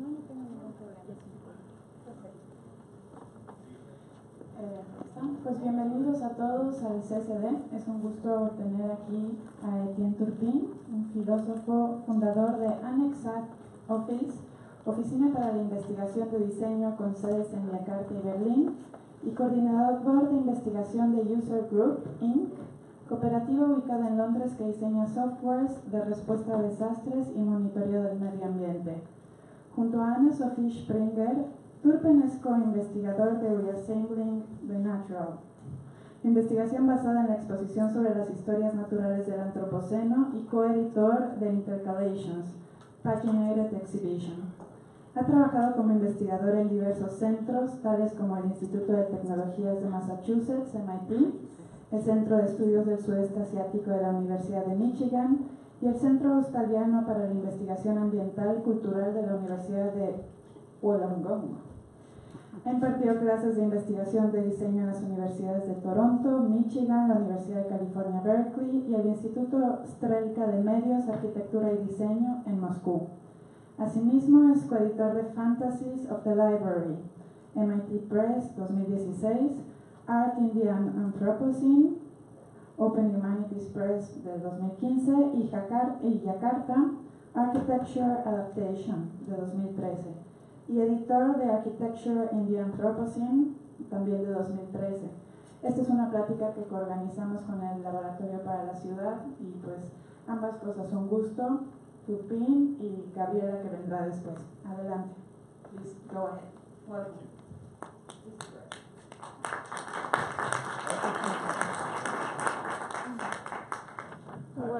Eh, pues bienvenidos a todos al CSD. Es un gusto tener aquí a Etienne Turpin, un filósofo fundador de Annexat Office, Oficina para la Investigación de Diseño con sedes en Yakarta y Berlín, y coordinador de investigación de User Group Inc., cooperativa ubicada en Londres que diseña softwares de respuesta a desastres y monitoreo del medio ambiente. Junto a Anne-Sophie Springer, Turpen es co-investigador de Reassembling the Natural, investigación basada en la exposición sobre las historias naturales del Antropoceno y coeditor de Intercalations, Paginated Exhibition. Ha trabajado como investigador en diversos centros, tales como el Instituto de Tecnologías de Massachusetts, MIT, el Centro de Estudios del Sudeste Asiático de la Universidad de Michigan y el Centro Australiano para la Investigación Ambiental y Cultural de la Universidad de Wollongong. Ha impartido clases de investigación de diseño en las universidades de Toronto, Michigan, la Universidad de California, Berkeley y el Instituto Strelka de Medios, Arquitectura y Diseño en Moscú. Asimismo, es coeditor de Fantasies of the Library, MIT Press 2016, Art in the Anthropocene, Open Humanities Press del 2015 y, Jakarta Architecture Adaptation de 2013 y editor de Architecture in the Anthropocene también de 2013. Esta es una plática que organizamos con el Laboratorio para la Ciudad y pues ambas cosas son gusto, Tupín y Gabriela que vendrá después. Adelante. Please go ahead. Welcome.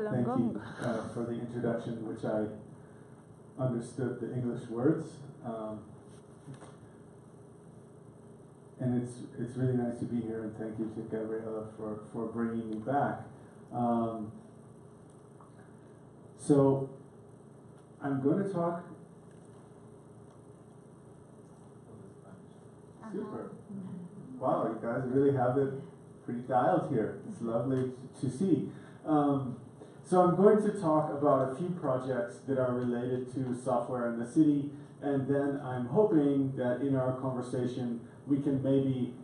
Thank you uh, for the introduction, which I understood the English words. Um, and it's it's really nice to be here, and thank you to Gabriela for, for bringing me back. Um, so I'm going to talk. Super. Wow, you guys really have it pretty dialed here. It's lovely to see. Um, so I'm going to talk about a few projects that are related to software in the city, and then I'm hoping that in our conversation we can maybe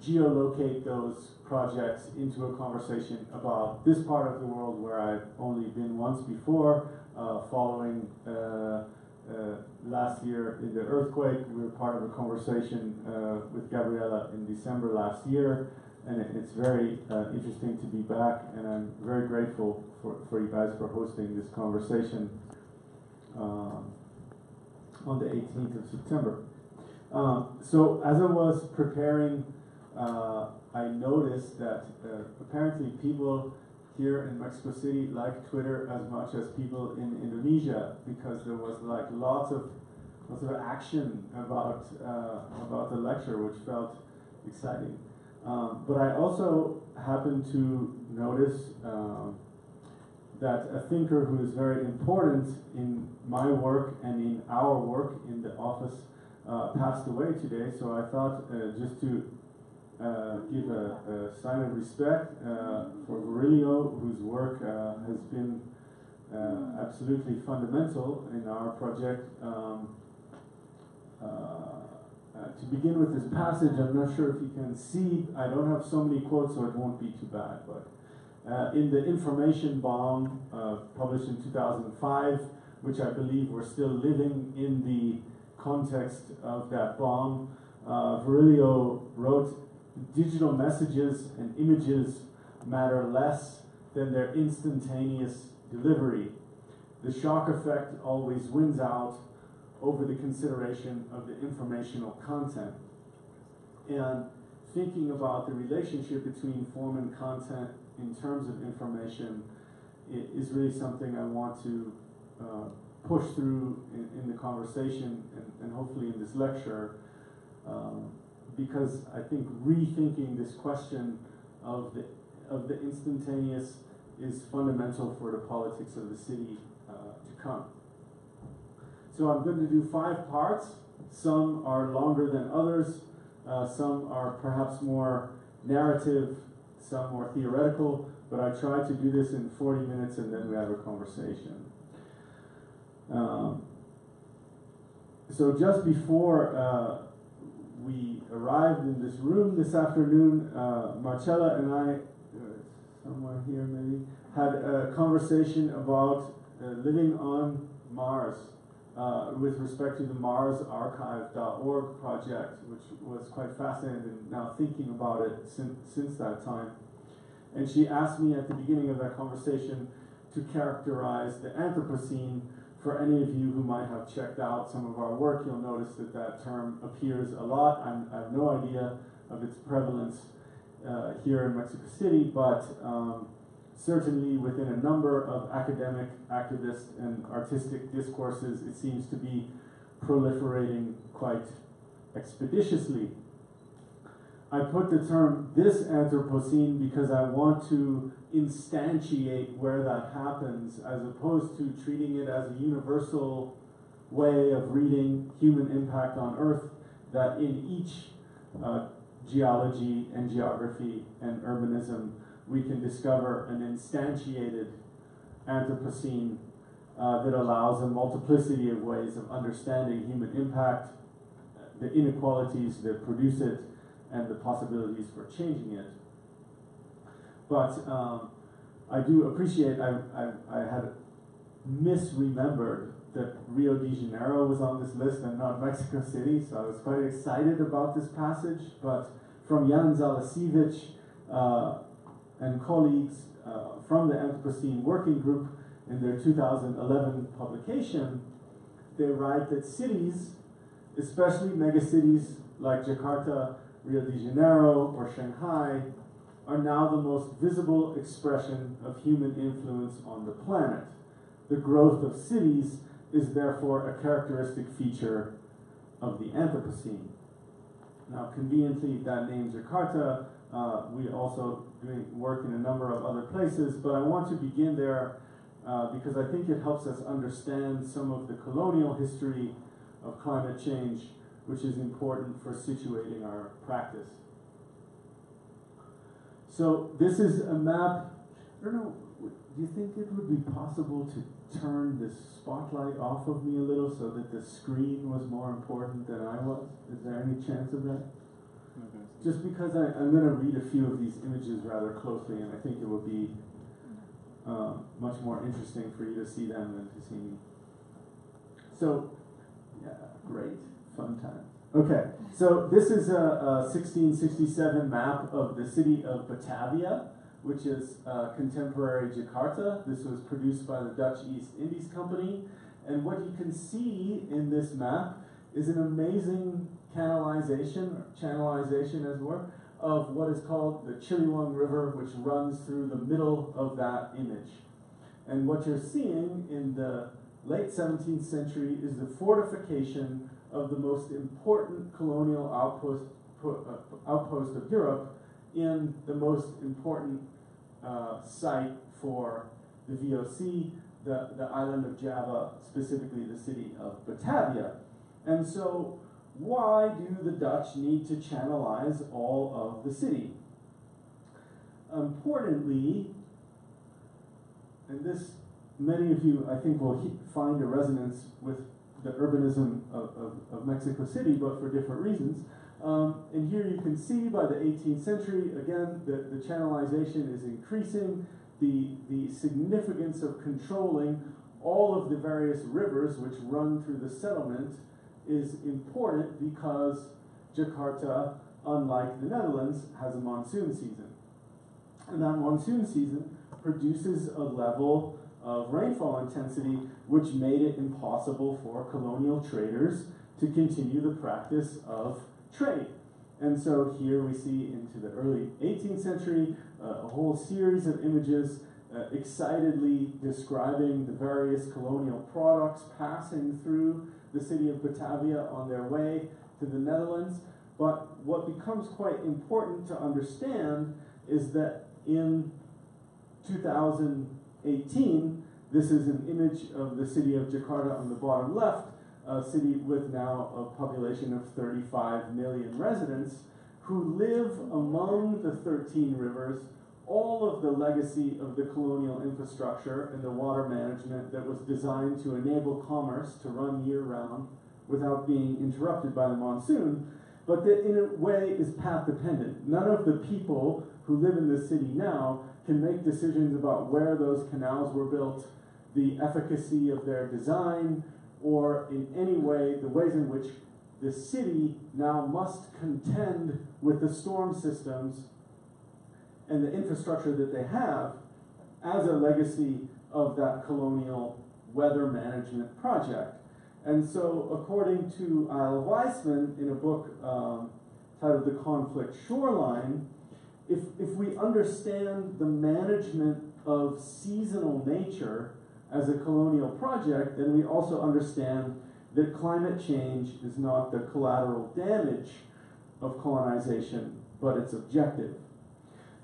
geolocate those projects into a conversation about this part of the world where I've only been once before, uh, following uh, uh, last year in the earthquake. We were part of a conversation uh, with Gabriela in December last year and it, it's very uh, interesting to be back, and I'm very grateful for, for you guys for hosting this conversation um, on the 18th of September. Um, so as I was preparing, uh, I noticed that uh, apparently people here in Mexico City like Twitter as much as people in Indonesia because there was like lots of lots of action about uh, about the lecture, which felt exciting. Um, but I also happen to notice um, that a thinker who is very important in my work and in our work in the office uh, passed away today. So I thought uh, just to uh, give a, a, sign of respect uh, for Virilio, whose work uh, has been uh, absolutely fundamental in our project. Um, uh, to begin with this passage, I'm not sure if you can see, I don't have so many quotes, so it won't be too bad. But uh, in the information bomb uh, published in 2005, which I believe we're still living in the context of that bomb, uh, Virilio wrote, digital messages and images matter less than their instantaneous delivery. The shock effect always wins out over the consideration of the informational content. And thinking about the relationship between form and content in terms of information is really something I want to uh, push through in, in the conversation and, and, hopefully in this lecture. Um, because I think rethinking this question of the, of the instantaneous is fundamental for the politics of the city uh, to come. So I'm going to do five parts. Some are longer than others. Uh, some are perhaps more narrative, some more theoretical, but I try to do this in 40 minutes and then we have a conversation. Um, so just before uh, we arrived in this room this afternoon, uh, Marcella and I, uh, somewhere here maybe, had a conversation about uh, living on Mars uh, with respect to the MarsArchive.org project, which was quite fascinating now thinking about it since, since that time. And she asked me at the beginning of that conversation to characterize the Anthropocene for any of you who might have checked out some of our work. You'll notice that that term appears a lot. I'm, i have no idea of its prevalence uh, here in Mexico City, but um, certainly within a number of academic, activist, and artistic discourses, it seems to be proliferating quite expeditiously. I put the term this Anthropocene because I want to instantiate where that happens as opposed to treating it as a universal way of reading human impact on Earth that in each uh, geology and geography and urbanism we can discover an instantiated Anthropocene uh, that allows a multiplicity of ways of understanding human impact, the inequalities that produce it, and the possibilities for changing it. But um, I do appreciate, I, I, I had misremembered that Rio de Janeiro was on this list and not Mexico City, so I was quite excited about this passage. But from Jan Zalasiewicz uh, and colleagues uh, from the Anthropocene Working Group in their 2011 publication, they write that cities, especially megacities like Jakarta, Rio de Janeiro, or Shanghai, are now the most visible expression of human influence on the planet. The growth of cities is therefore a characteristic feature of the Anthropocene. Now, conveniently, that name Jakarta, uh, we also doing work in a number of other places, but I want to begin there uh, because I think it helps us understand some of the colonial history of climate change, which is important for situating our practice. So this is a map. I don't know. Do you think it would be possible to turn the spotlight off of me a little so that the screen was more important than I was? Is there any chance of that? Just because I, am going to read a few of these images rather closely, and I think it will be uh, much more interesting for you to see them than to see me. So, yeah, great, fun time. Okay, so this is a, a 1667 map of the city of Batavia, which is uh, contemporary Jakarta. This was produced by the Dutch East Indies Company. And what you can see in this map is an amazing canalization, channelization as it were, of what is called the Ciliwung River, which runs through the middle of that image. And what you're seeing in the late 17th century is the fortification of the most important colonial outpost, uh, outpost of Europe in the most important uh, site for the VOC, the, the island of Java, specifically the city of Batavia. And so, why do the Dutch need to channelize all of the city? Importantly, and this many of you I think will find a resonance with the urbanism of, of, of Mexico City, but for different reasons. Um, and here you can see by the 18th century, again, the, the channelization is increasing, the, the significance of controlling all of the various rivers which run through the settlement is important because Jakarta, unlike the Netherlands, has a monsoon season. And that monsoon season produces a level of rainfall intensity, which made it impossible for colonial traders to continue the practice of trade. And so here we see into the early 18th century uh, a whole series of images uh, excitedly describing the various colonial products passing through the city of Batavia on their way to the Netherlands. But what becomes quite important to understand is that in 2018, this is an image of the city of Jakarta on the bottom left, a city with now a population of 35 million residents who live among the 13 rivers, all of the legacy of the colonial infrastructure and the water management that was designed to enable commerce to run year round without being interrupted by the monsoon, but that in a way is path dependent. None of the people who live in the city now can make decisions about where those canals were built, the efficacy of their design, or in any way the ways in which the city now must contend with the storm systems and the infrastructure that they have as a legacy of that colonial weather management project. And so, according to Eyal Weizman, in a book um, titled The Conflict Shoreline, if, if we understand the management of seasonal nature as a colonial project, then we also understand that climate change is not the collateral damage of colonization, but its objective.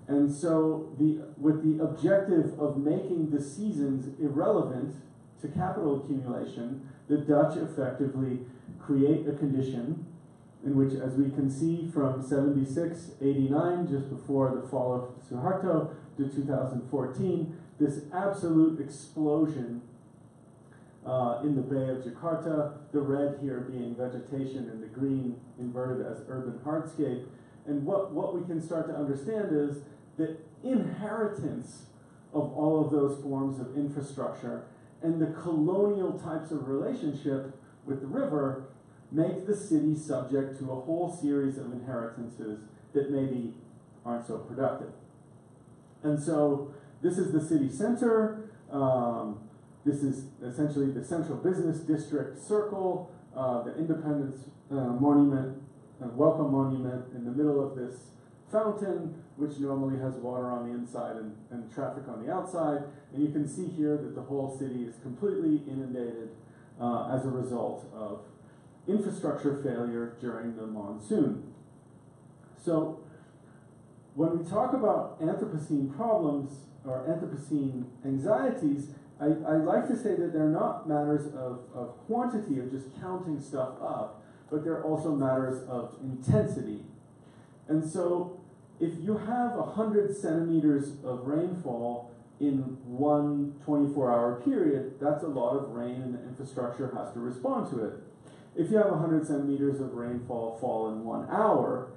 And so, the, with the objective of making the seasons irrelevant to capital accumulation, the Dutch effectively create a condition in which, as we can see from 76, 89, just before the fall of Suharto, to 2014, this absolute explosion uh, in the Bay of Jakarta, the red here being vegetation and the green inverted as urban hardscape. And what, what we can start to understand is that inheritance of all of those forms of infrastructure and the colonial types of relationship with the river make the city subject to a whole series of inheritances that maybe aren't so productive. And so this is the city center. Um, this is essentially the central business district circle, uh, the Independence uh, Monument, uh, Welcome Monument in the middle of this fountain, which normally has water on the inside and, and traffic on the outside. And you can see here that the whole city is completely inundated uh, as a result of infrastructure failure during the monsoon. So when we talk about Anthropocene problems or Anthropocene anxieties, I, I like to say that they're not matters of, of quantity, of just counting stuff up, but they're also matters of intensity. And so if you have 100 centimeters of rainfall in one 24 hour period, that's a lot of rain and the infrastructure has to respond to it. If you have 100 centimeters of rainfall fall in one hour,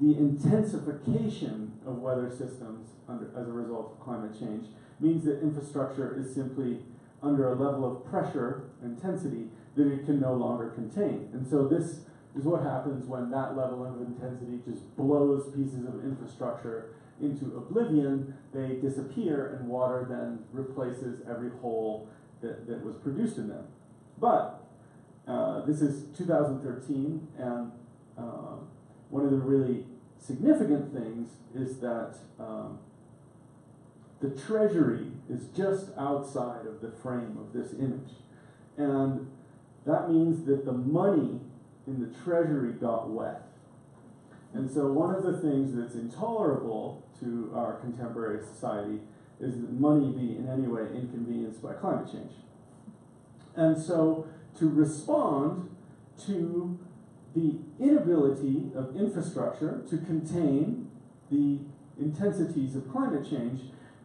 the intensification of weather systems under, as a result of climate change means that infrastructure is simply under a level of pressure, intensity, that it can no longer contain. And so this is what happens when that level of intensity just blows pieces of infrastructure into oblivion. They disappear, and water then replaces every hole that, that was produced in them. But uh, this is 2013, and uh, one of the really significant things is that um, the treasury is just outside of the frame of this image. And that means that the money in the treasury got wet. And so, one of the things that's intolerable to our contemporary society is that money be in any way inconvenienced by climate change. And so, to respond to the inability of infrastructure to contain the intensities of climate change,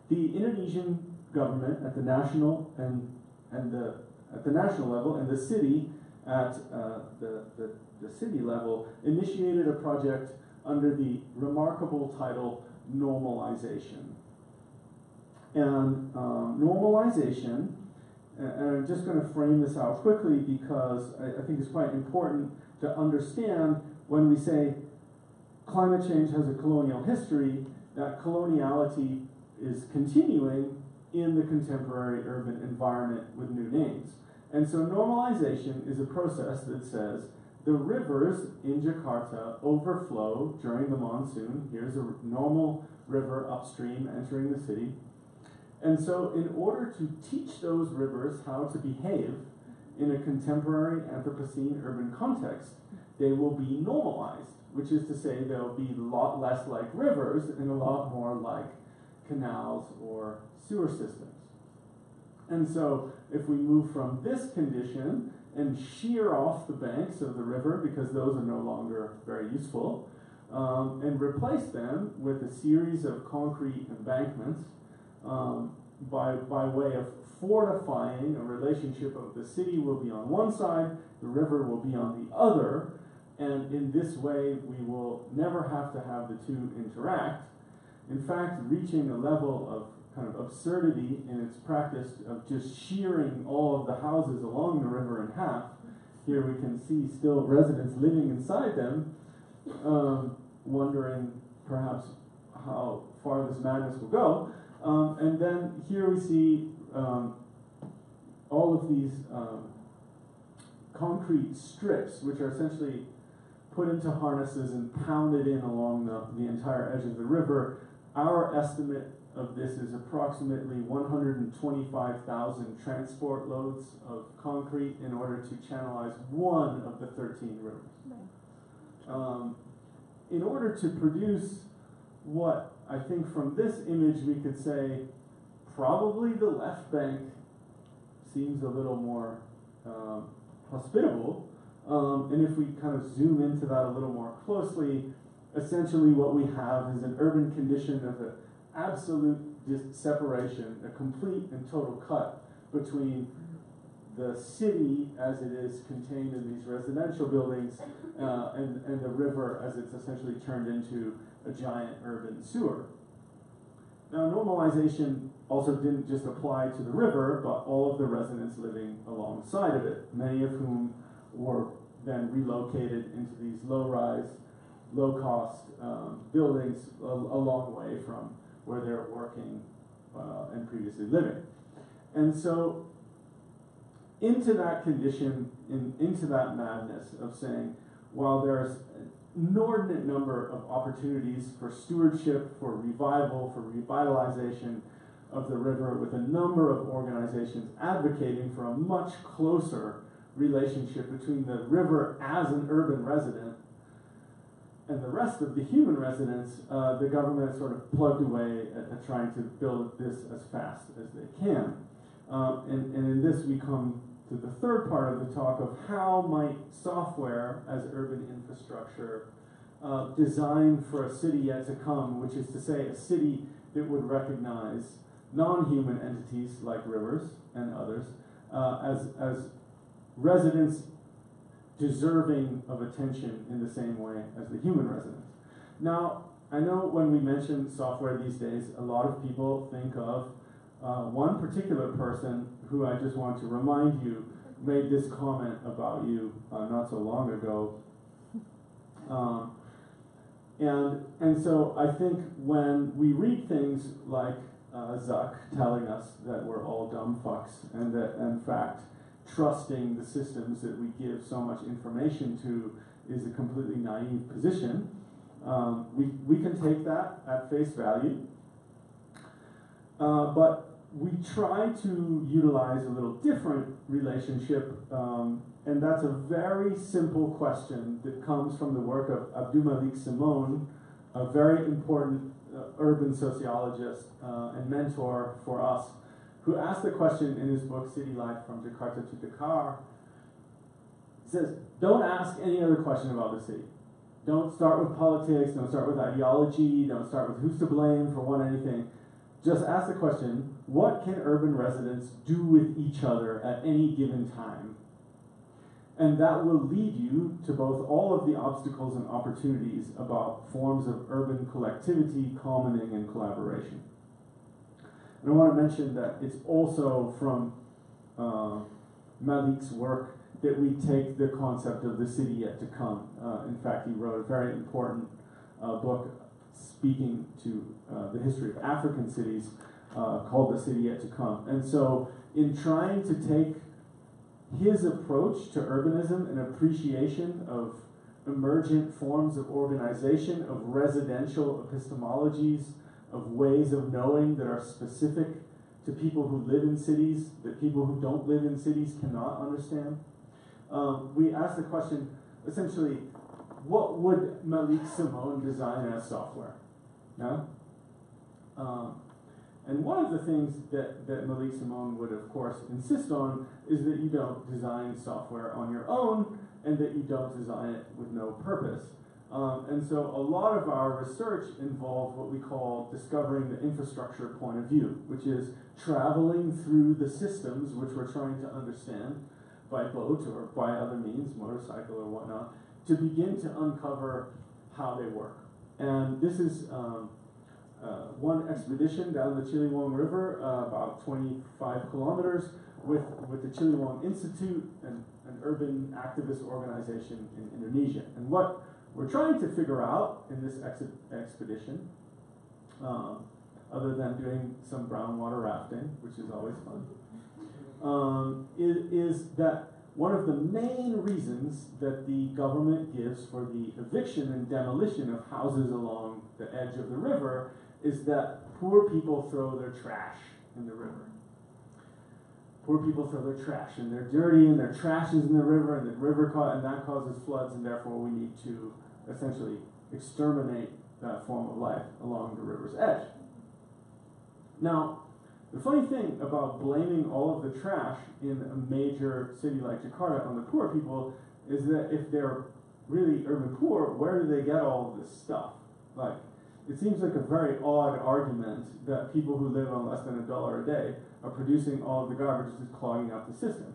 the Indonesian government at the national and, and the, at the national level and the city at uh, the, the, the city level initiated a project under the remarkable title Normalization. And um, normalization, and I'm just going to frame this out quickly because I, I think it's quite important to understand when we say climate change has a colonial history, that coloniality is continuing in the contemporary urban environment with new names. And so normalization is a process that says the rivers in Jakarta overflow during the monsoon. Here's a normal river upstream entering the city. And so, in order to teach those rivers how to behave in a contemporary Anthropocene urban context, they will be normalized, which is to say, they'll be a lot less like rivers and a lot more like canals or sewer systems. And so, if we move from this condition and shear off the banks of the river because those are no longer very useful, um, and replace them with a series of concrete embankments, um, by, by way of fortifying a relationship of the city will be on one side, the river will be on the other, and in this way we will never have to have the two interact. In fact, reaching a level of kind of absurdity in its practice of just shearing all of the houses along the river in half. Here we can see still residents living inside them, um, wondering perhaps how far this madness will go. Um, and then here we see um, all of these um, concrete strips, which are essentially put into harnesses and pounded in along the, the entire edge of the river. Our estimate of this is approximately 125,000 transport loads of concrete in order to channelize one of the 13 rivers. Um, in order to produce what I think from this image we could say probably the left bank seems a little more um, hospitable. Um, and if we kind of zoom into that a little more closely, essentially what we have is an urban condition of an absolute separation, a complete and total cut between the city as it is contained in these residential buildings uh, and, and the river as it's essentially turned into a giant urban sewer. Now, normalization also didn't just apply to the river, but all of the residents living alongside of it, many of whom were then relocated into these low rise, low cost um, buildings a, a, long way from where they're working uh, and previously living. And so, into that condition, in, into that madness of saying, while there's an inordinate number of opportunities for stewardship, for revival, for revitalization of the river, with a number of organizations advocating for a much closer relationship between the river as an urban resident and the rest of the human residents, uh, the government sort of plugged away at, at, trying to build this as fast as they can. Um, and, and in this, we come to the third part of the talk of how might software as urban infrastructure uh, designed for a city yet to come, which is to say a city that would recognize non-human entities like rivers and others uh, as, as residents deserving of attention in the same way as the human residents. Now, I know when we mention software these days, a lot of people think of uh, one particular person who I just want to remind you made this comment about you uh, not so long ago. Um, and, and so I think when we read things like uh, Zuck telling us that we're all dumb fucks and that, in fact, trusting the systems that we give so much information to is a completely naive position, um, we, we can take that at face value. Uh, but we try to utilize a little different relationship, um, and that's a very simple question that comes from the work of Abdul Simone, a very important uh, urban sociologist uh, and mentor for us, who asked the question in his book City Life from Jakarta to Dakar. He says, Don't ask any other question about the city. Don't start with politics, don't start with ideology, don't start with who's to blame for what anything just ask the question what can urban residents do with each other at any given time? And that will lead you to both all of the obstacles and opportunities about forms of urban collectivity, commoning, and collaboration. And I want to mention that it's also from uh, Malik's work that we take the concept of the city yet to come. Uh, in fact, he wrote a very important uh, book speaking to uh, the history of African cities uh, called The City Yet to Come. And so, in trying to take his approach to urbanism and appreciation of emergent forms of organization, of residential epistemologies, of ways of knowing that are specific to people who live in cities, that people who don't live in cities cannot understand. Um, we ask the question essentially, what would Malik Simone design as software? No? Um, and one of the things that, that Malik Simone would, of course, insist on is that you don't design software on your own and that you don't design it with no purpose. Um, and so a lot of our research involved what we call discovering the infrastructure point of view, which is traveling through the systems which we're trying to understand by boat or by other means, motorcycle or whatnot, to begin to uncover how they work. And this is um, uh, one expedition down the Ciliwung River, uh, about 25 kilometers, with, with the Ciliwung Institute, an, an urban activist organization in Indonesia. And what we're trying to figure out in this ex expedition, um, other than doing some brown water rafting, which is always fun, um, is, is that one of the main reasons that the government gives for the eviction and demolition of houses along the edge of the river is that poor people throw their trash in the river. Poor people throw their trash and they're dirty and their trash is in the river and the river ca- and that causes floods and therefore we need to essentially exterminate that form of life along the river's edge. Now, the funny thing about blaming all of the trash in a major city like Jakarta on the poor people is that if they're really urban poor, where do they get all of this stuff? Like, it seems like a very odd argument that people who live on less than a dollar a day are producing all of the garbage that's clogging up the system.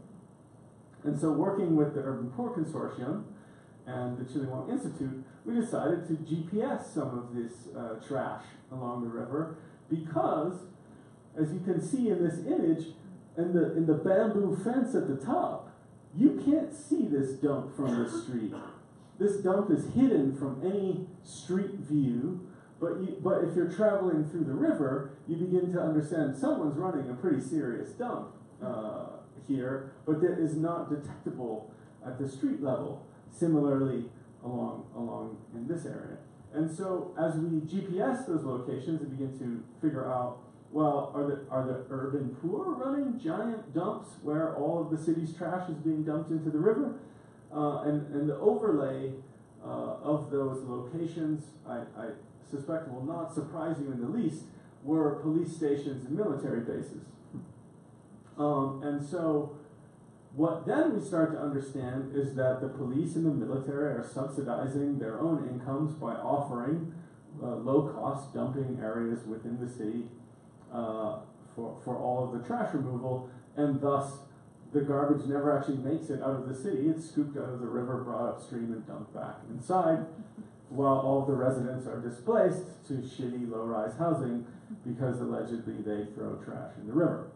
And so, working with the Urban Poor Consortium and the Ciliwung Institute, we decided to GPS some of this uh, trash along the river because as you can see in this image, in the, in the bamboo fence at the top, you can't see this dump from the street. This dump is hidden from any street view, but, you, but if you're traveling through the river, you begin to understand someone's running a pretty serious dump uh, here, but that is not detectable at the street level. Similarly, along, along in this area. And so as we GPS those locations and begin to figure out well, are the, are the urban poor running giant dumps where all of the city's trash is being dumped into the river? Uh, and, and the overlay uh, of those locations, I, I suspect will not surprise you in the least, were police stations and military bases. Um, and so, what then we start to understand is that the police and the military are subsidizing their own incomes by offering uh, low cost dumping areas within the city uh, for, for all of the trash removal, and thus the garbage never actually makes it out of the city. It's scooped out of the river, brought upstream, and dumped back inside, while all the residents are displaced to shitty low rise housing because allegedly they throw trash in the river.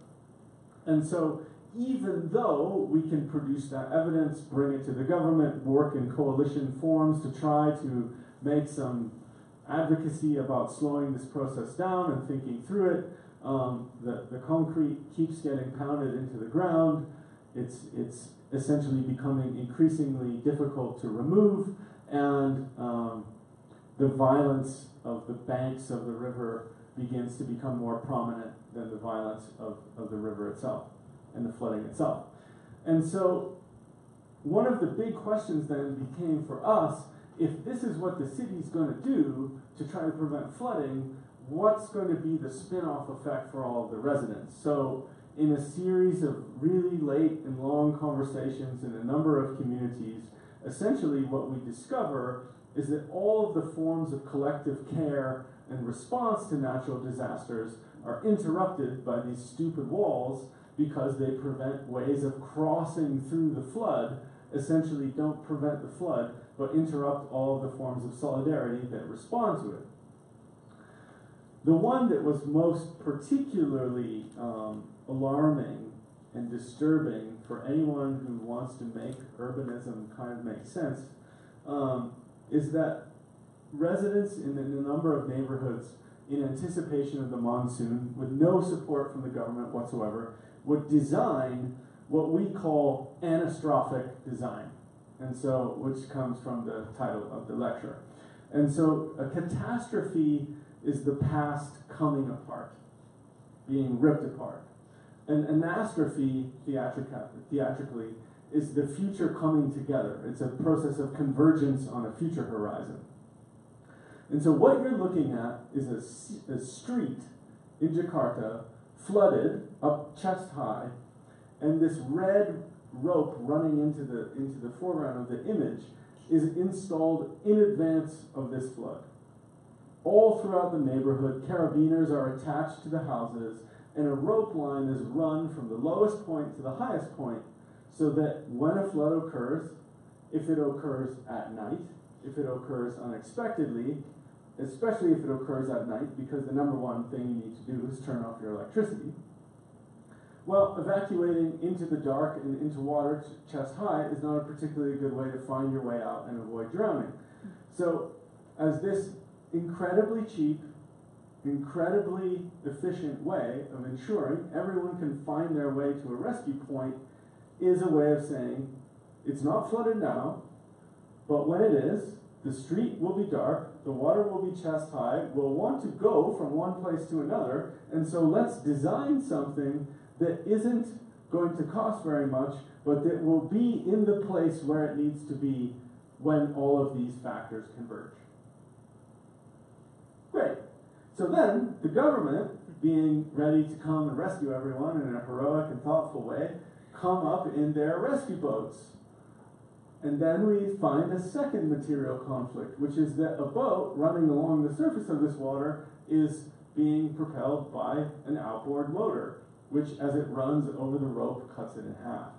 And so, even though we can produce that evidence, bring it to the government, work in coalition forms to try to make some advocacy about slowing this process down and thinking through it, um, the, the concrete keeps getting pounded into the ground. It's, it's essentially becoming increasingly difficult to remove, and um, the violence of the banks of the river begins to become more prominent than the violence of, of the river itself and the flooding itself. And so, one of the big questions then became for us if this is what the city's going to do to try to prevent flooding, what's going to be the spin-off effect for all of the residents. So in a series of really late and long conversations in a number of communities, essentially what we discover is that all of the forms of collective care and response to natural disasters are interrupted by these stupid walls because they prevent ways of crossing through the flood, essentially don't prevent the flood, but interrupt all of the forms of solidarity that respond to it. The one that was most particularly um, alarming and disturbing for anyone who wants to make urbanism kind of make sense um, is that residents in, a number of neighborhoods, in anticipation of the monsoon, with no support from the government whatsoever, would design what we call anastrophic design, and so which comes from the title of the lecture. And so a catastrophe is the past coming apart, being ripped apart. An anastrophe, theatrically, is the future coming together. It's a process of convergence on a future horizon. And so, what you're looking at is a, a street in Jakarta flooded up chest high, and this red rope running into the into the foreground of the image is installed in advance of this flood. All throughout the neighborhood, carabiners are attached to the houses, and a rope line is run from the lowest point to the highest point so that when a flood occurs, if it occurs at night, if it occurs unexpectedly, especially if it occurs at night, because the number one thing you need to do is turn off your electricity. Well, evacuating into the dark and into water chest high is not a particularly good way to find your way out and avoid drowning. So, as this incredibly cheap, incredibly efficient way of ensuring everyone can find their way to a rescue point is a way of saying it's not flooded now, but when it is, the street will be dark, the water will be chest high, we'll want to go from one place to another, and so let's design something that isn't going to cost very much, but that will be in the place where it needs to be when all of these factors converge. So then, the government, being ready to come and rescue everyone in a heroic and thoughtful way, come up in their rescue boats. And then we find a second material conflict, which is that a boat running along the surface of this water is being propelled by an outboard motor, which as it runs over the rope cuts it in half.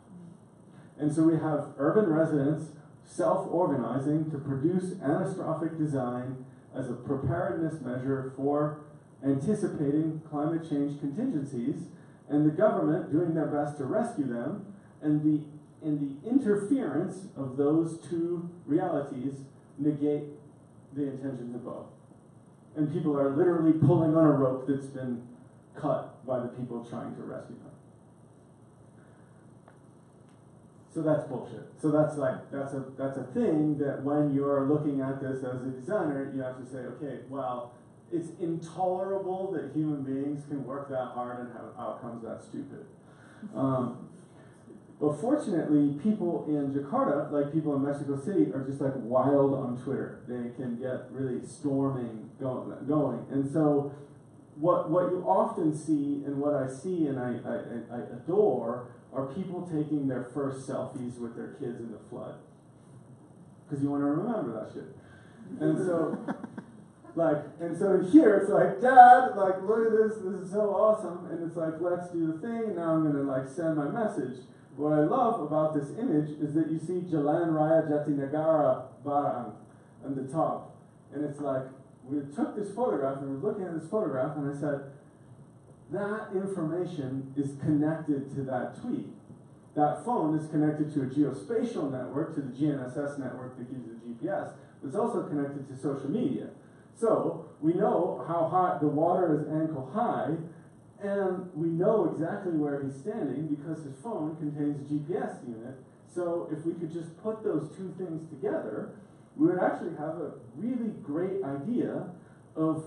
And so we have urban residents self organizing to produce anastrophic design as a preparedness measure for anticipating climate change contingencies, and the government doing their best to rescue them, and the, and the interference of those two realities negate the intentions both. And people are literally pulling on a rope that's been cut by the people trying to rescue them. So that's bullshit. So that's like that's a that's a thing that when you're looking at this as a designer, you have to say, okay, well, it's intolerable that human beings can work that hard and have outcomes that stupid. Um, but fortunately, people in Jakarta, like people in Mexico City, are just like wild on Twitter. They can get really storming going. And so, what, what you often see, and what I see and I, I, I adore, are people taking their first selfies with their kids in the flood. Because you want to remember that shit. And so, like, and so here it's like, Dad, like, look at this, this is so awesome. And it's like, let's do the thing, and now I'm going to, like, send my message. What I love about this image is that you see Jalan Raya Jatinegara Barat on the top. And it's like, we took this photograph and we were looking at this photograph, and I said, that information is connected to that tweet. That phone is connected to a geospatial network, to the GNSS network that gives the GPS, but it's also connected to social media. So we know how hot the water is ankle high, and we know exactly where he's standing because his phone contains a GPS unit. So if we could just put those two things together, we would actually have a really great idea of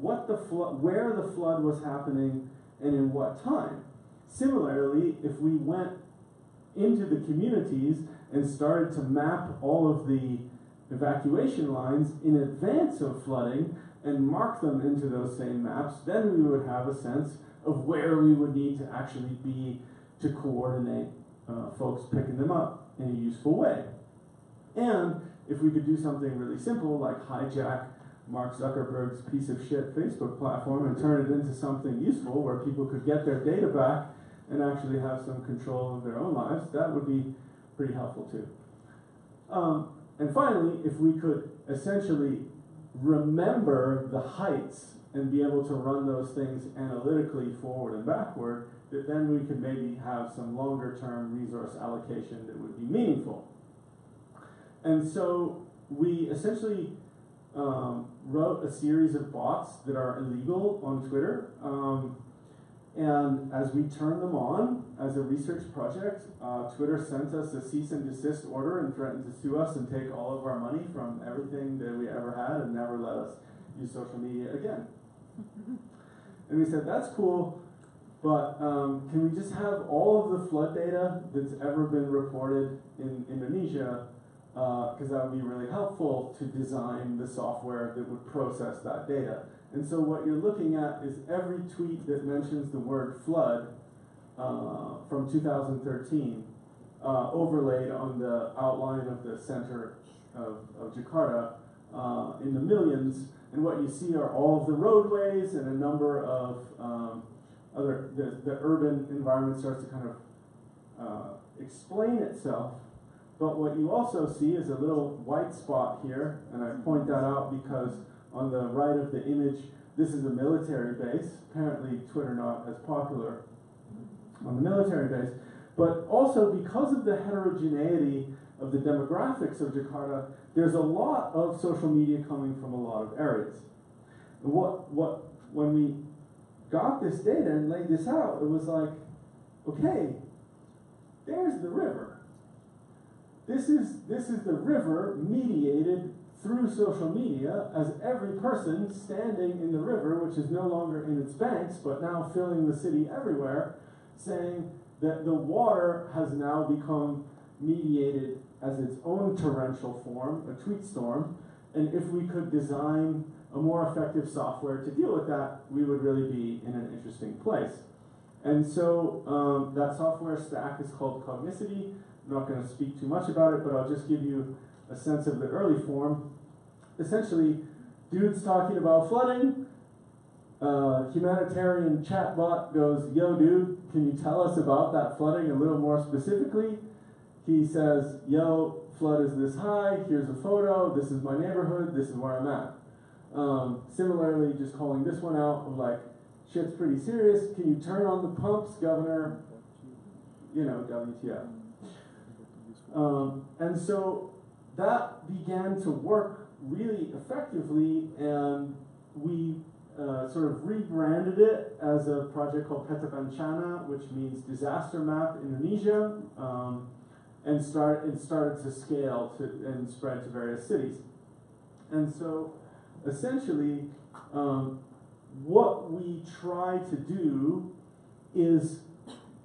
what the flood, where the flood was happening, and in what time. Similarly, if we went into the communities and started to map all of the evacuation lines in advance of flooding and mark them into those same maps, then we would have a sense of where we would need to actually be to coordinate uh, folks picking them up in a useful way. And if we could do something really simple like hijack Mark Zuckerberg's piece of shit Facebook platform and turn it into something useful where people could get their data back and actually have some control of their own lives, that would be pretty helpful too. Um, and finally, if we could essentially remember the heights and be able to run those things analytically forward and backward, that then we could maybe have some longer term resource allocation that would be meaningful. And so we essentially um, wrote a series of bots that are illegal on Twitter. Um, and as we turned them on as a research project, uh, Twitter sent us a cease and desist order and threatened to sue us and take all of our money from everything that we ever had and never let us use social media again. and we said, that's cool, but um, can we just have all of the flood data that's ever been reported in Indonesia because uh, that would be really helpful to design the software that would process that data. And so what you're looking at is every tweet that mentions the word flood uh, from 2013 uh, overlaid on the outline of the center of, of Jakarta uh, in the millions. And what you see are all of the roadways and a number of um, other, the, the urban environment starts to kind of uh, explain itself. But what you also see is a little white spot here, and I point that out because on the right of the image, this is a military base. Apparently, Twitter not as popular on the military base, but also because of the heterogeneity of the demographics of Jakarta, there's a lot of social media coming from a lot of areas. And what what when we got this data and laid this out, it was like, okay, there's the river. This is this is the river mediated through social media as every person standing in the river, which is no longer in its banks, but now filling the city everywhere, saying that the water has now become mediated as its own torrential form, a tweet storm, and if we could design a more effective software to deal with that, we would really be in an interesting place. And so um, that software stack is called Cognicity. I'm not going to speak too much about it, but I'll just give you a sense of the early form. Essentially, dude's talking about flooding. Uh, humanitarian chatbot goes, Yo, dude, can you tell us about that flooding a little more specifically? He says, Yo, flood is this high. Here's a photo. This is my neighborhood. This is where I'm at. Um, similarly, just calling this one out of like, shit's pretty serious. Can you turn on the pumps, Governor? You know, WTF. Um, and so that began to work really effectively, and we uh, sort of rebranded it as a project called Peta Bencana, which means disaster map Indonesia, um, and start and started to scale to, and spread to various cities. And so, essentially, um, what we try to do is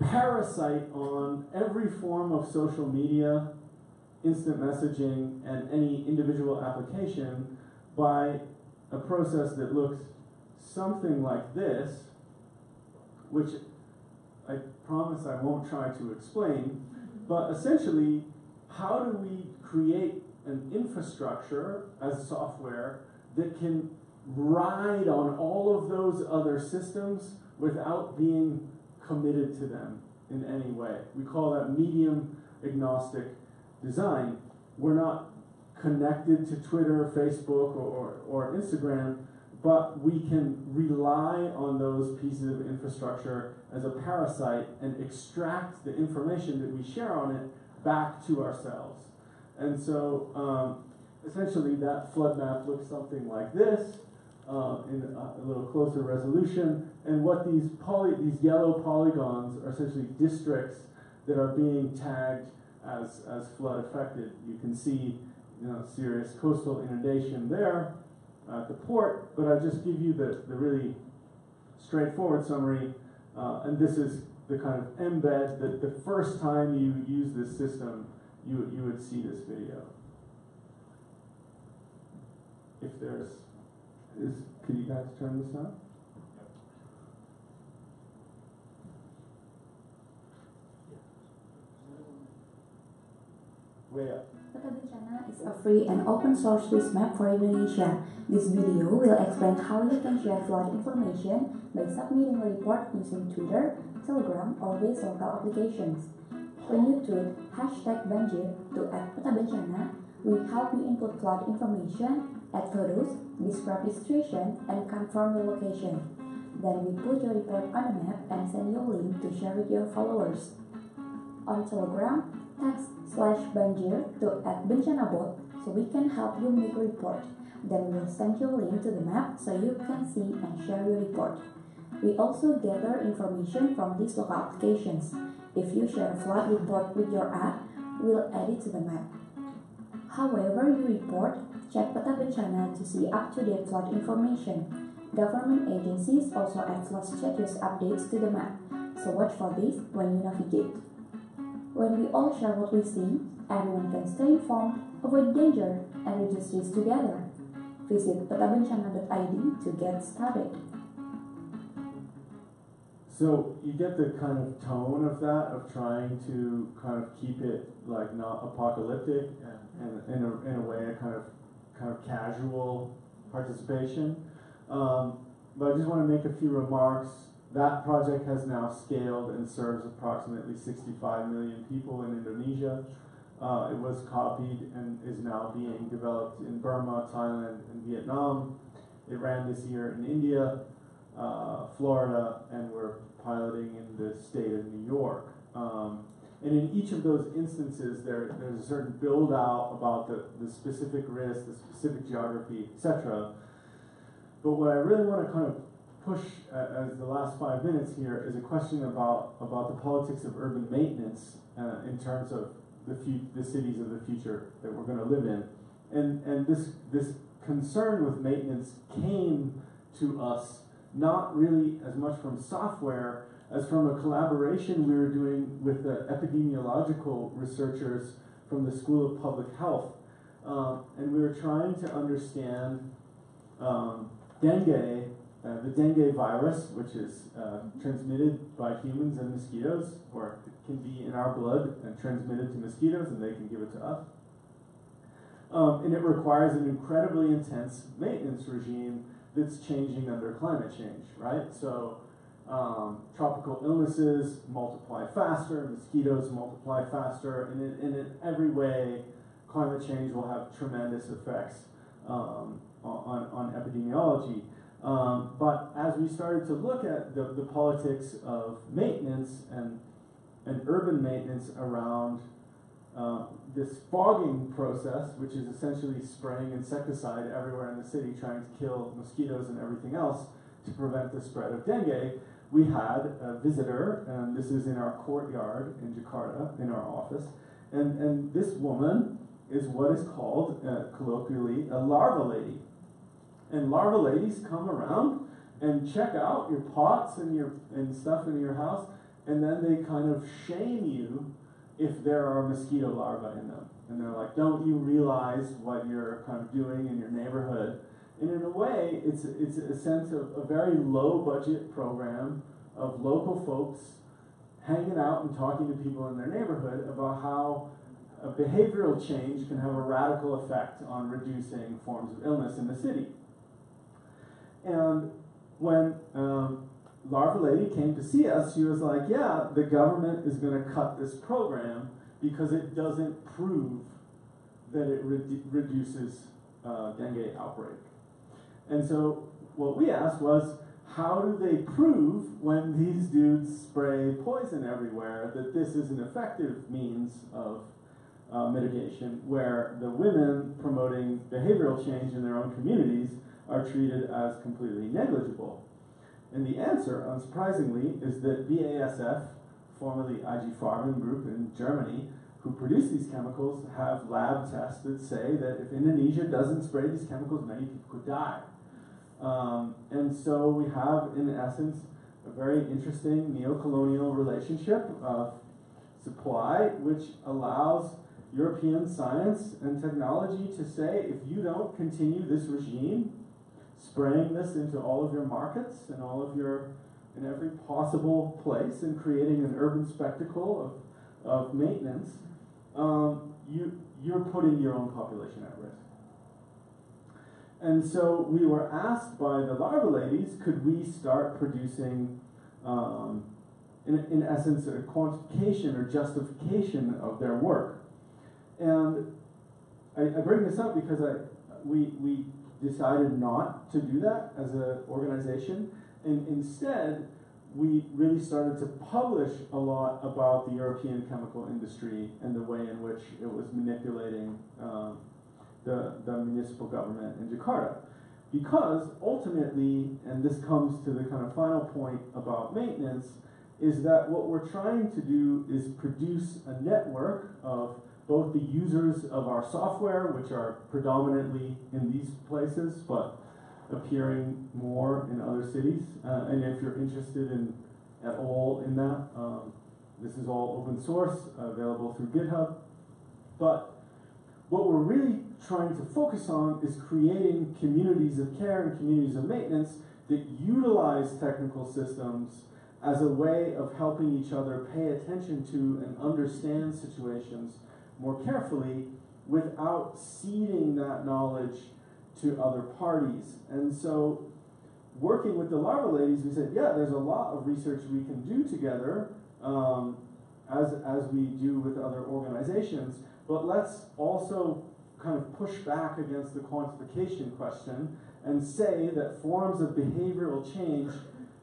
parasite on every form of social media, instant messaging, and any individual application by a process that looks something like this, which I promise I won't try to explain, but essentially, how do we create an infrastructure as software that can ride on all of those other systems without being committed to them in any way. We call that medium agnostic design. We're not connected to Twitter, Facebook, or, or, Instagram, but we can rely on those pieces of infrastructure as a parasite and extract the information that we share on it back to ourselves. And so um, essentially that flood map looks something like this uh, in a, little closer resolution. And what these poly, these yellow polygons are essentially districts that are being tagged as, as flood affected. You can see you know, serious coastal inundation there at the port, but I just give you the, the really straightforward summary. Uh, and this is the kind of embed that the first time you use this system, you, you would see this video. If there's is, could you guys turn this on? Way up. Peta Bencana is a free and open source risk map for Indonesia. This video will explain how you can share flood information by submitting a report using Twitter, Telegram, or these local applications. When you tweet hashtag Banjir to at Peta we help you input flood information add photos, describe situation, and confirm the location. Then we put your report on a map and send you a link to share with your followers. On Telegram, text slash banjir to at bencanabot so we can help you make a report. Then we'll send you a link to the map so you can see and share your report. We also gather information from these local applications. If you share a flood report with your app, we'll add it to the map. However you report, Check Peta Bencana to see up-to-date flood information. Government agencies also add flood status updates to the map, so watch for this when you navigate. When we all share what we see, everyone can stay informed, avoid danger, and reduce risk together. Visit petabencana.id to get started. So you get the kind of tone of that, of trying to kind of keep it like not apocalyptic and and in a, in a way, a kind of kind of casual participation. Um, but I just want to make a few remarks. That project has now scaled and serves approximately 65 million people in Indonesia. Uh, it was copied and is now being developed in Burma, Thailand, and Vietnam. It ran this year in India, uh, Florida, and we're piloting in the state of New York. Um, and in each of those instances, there, there's a certain build out about the, the specific risk, the specific geography, etc. But what I really want to kind of push uh, as the last five minutes here is a question about, about the politics of urban maintenance uh, in terms of the, the cities of the future that we're going to live in. And, and this, this concern with maintenance came to us not really as much from software as from a collaboration we were doing with the epidemiological researchers from the School of Public Health. Um, and we were trying to understand um, dengue, uh, the dengue virus, which is uh, transmitted by humans and mosquitoes, or can be in our blood and transmitted to mosquitoes, and they can give it to us. Um, and it requires an incredibly intense maintenance regime that's changing under climate change, right? So um, tropical illnesses multiply faster, mosquitoes multiply faster, and in, and in every way, climate change will have tremendous effects um, on, on epidemiology. Um, but as we started to look at the, the politics of maintenance and, and urban maintenance around uh, this fogging process, which is essentially spraying insecticide everywhere in the city, trying to kill mosquitoes and everything else to prevent the spread of dengue, we had a visitor, and this is in our courtyard in Jakarta, in our office, and, and this woman is what is called uh, colloquially a larva lady. And larva ladies come around and check out your pots and your and stuff in your house, and then they kind of shame you if there are mosquito larvae in them. And they're like, don't you realize what you're kind of doing in your neighborhood? And in a way, it's, it's a sense of a very low budget program of local folks hanging out and talking to people in their neighborhood about how a behavioral change can have a radical effect on reducing forms of illness in the city. And when um, Larva Lady came to see us, she was like, Yeah, the government is going to cut this program because it doesn't prove that it re- reduces uh, dengue outbreak. And so what we asked was, how do they prove when these dudes spray poison everywhere that this is an effective means of uh, mitigation where the women promoting behavioral change in their own communities are treated as completely negligible? And the answer, unsurprisingly, is that BASF, formerly IG Farben Group in Germany, who produce these chemicals, have lab tests that say that if Indonesia doesn't spray these chemicals, many people could die. Um, and so we have, in essence, a very interesting neo-colonial relationship of supply, which allows European science and technology to say, if you don't continue this regime, spraying this into all of your markets and all of your, in every possible place, and creating an urban spectacle of, of maintenance, um, you, you're putting your own population at risk. And so we were asked by the larva ladies, could we start producing, um, in, in essence, a quantification or justification of their work? And I, I bring this up because I, we, we decided not to do that as an organization, and instead, we really started to publish a lot about the European chemical industry and the way in which it was manipulating um, the, the municipal government in Jakarta. Because ultimately, and this comes to the kind of final point about maintenance, is that what we're trying to do is produce a network of both the users of our software, which are predominantly in these places, but appearing more in other cities. Uh, and if you're interested in at all in that, um, this is all open source, available through GitHub. But what we're really trying to focus on is creating communities of care and communities of maintenance that utilize technical systems as a way of helping each other pay attention to and understand situations more carefully without ceding that knowledge to other parties. And so, working with the larva ladies, we said, yeah, there's a lot of research we can do together, um, as, as we do with other organizations, but let's also kind of push back against the quantification question and say that forms of behavioral change,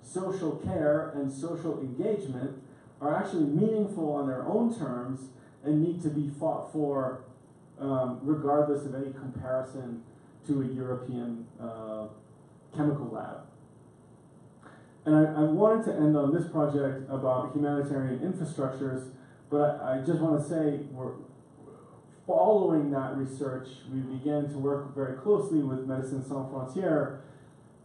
social care, and social engagement are actually meaningful on their own terms and need to be fought for um, regardless of any comparison to a European uh, chemical lab. And I, I, wanted to end on this project about humanitarian infrastructures, but I, I just want to say we're following that research, we began to work very closely with Médecins Sans Frontières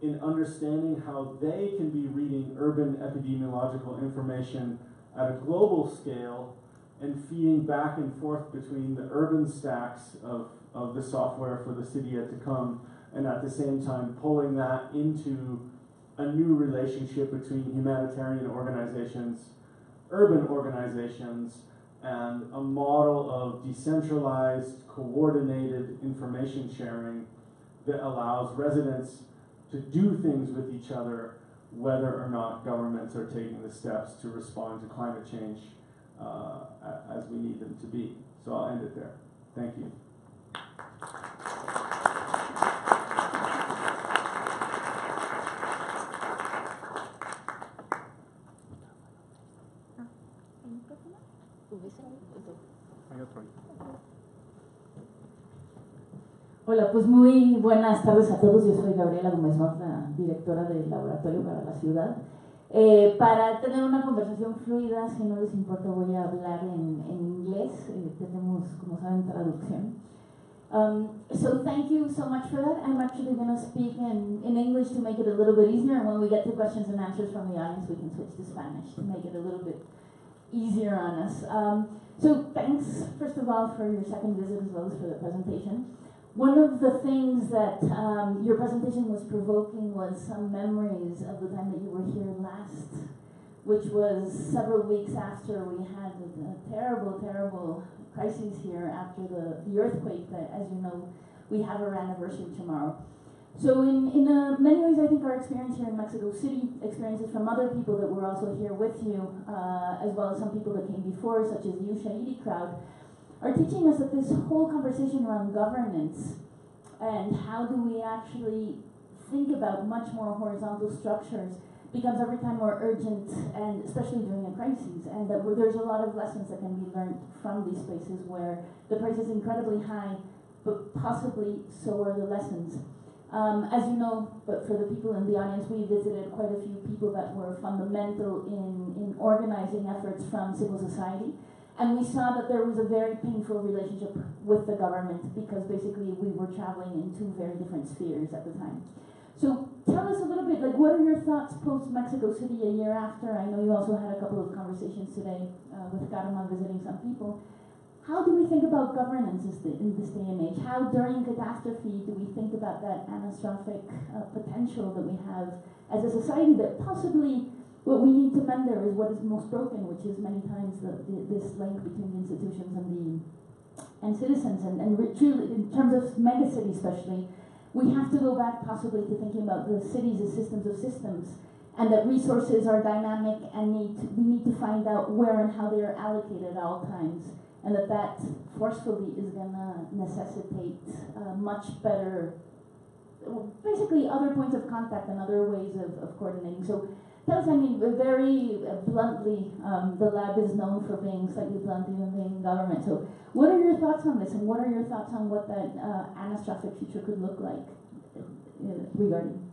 in understanding how they can be reading urban epidemiological information at a global scale and feeding back and forth between the urban stacks of, of the software for the city yet to come, and at the same time pulling that into a new relationship between humanitarian organizations, urban organizations, and a model of decentralized, coordinated information sharing that allows residents to do things with each other whether or not governments are taking the steps to respond to climate change uh, as we need them to be. So I'll end it there. Thank you. Hola, pues muy buenas tardes a todos. Yo soy Gabriela Gómez Mont, directora del Laboratorio para la Ciudad. Eh, para tener una conversación fluida, si no les importa, voy a hablar en, en inglés. Eh, tenemos, como saben, traducción. Um, so thank you so much for that. I'm actually going to speak in, in English to make it a little bit easier, and when we get to questions and answers from the audience, we can switch to Spanish to make it a little bit easier on us. Um, so thanks, first of all, for your second visit as well as for the presentation. One of the things that um, your presentation was provoking was some memories of the time that you were here last, which was several weeks after we had a terrible, terrible crises here after the, the earthquake that, as you know, we have our anniversary tomorrow. So in, in uh, many ways, I think our experience here in Mexico City, experiences from other people that were also here with you, uh, as well as some people that came before, such as the Ushahidi crowd, are teaching us that this whole conversation around governance and how do we actually think about much more horizontal structures becomes every time more urgent, and especially during a crisis, and that there's a lot of lessons that can be learned from these spaces where the price is incredibly high, but possibly so are the lessons. Um, as you know, but for the people in the audience, we visited quite a few people that were fundamental in, in organizing efforts from civil society. And we saw that there was a very painful relationship with the government because basically we were traveling in two very different spheres at the time. So tell us a little bit, like, what are your thoughts post Mexico City a year after? I know you also had a couple of conversations today uh, with Karma visiting some people. How do we think about governance in this day and age? How, during catastrophe, do we think about that anastrophic uh, potential that we have as a society that possibly what we need to mend there is what is most broken, which is many times the, the, this link between the institutions and the and citizens. And, and in terms of megacity especially, we have to go back possibly to thinking about the cities as systems of systems, and that resources are dynamic and need to, we need to find out where and how they are allocated at all times, and that that forcefully is going to necessitate uh, much better, basically other points of contact and other ways of, of coordinating. So Us, I mean, very bluntly, um, the lab is known for being slightly blunt, even being government. So, what are your thoughts on this, and what are your thoughts on what that uh, anastrophic future could look like uh, regarding?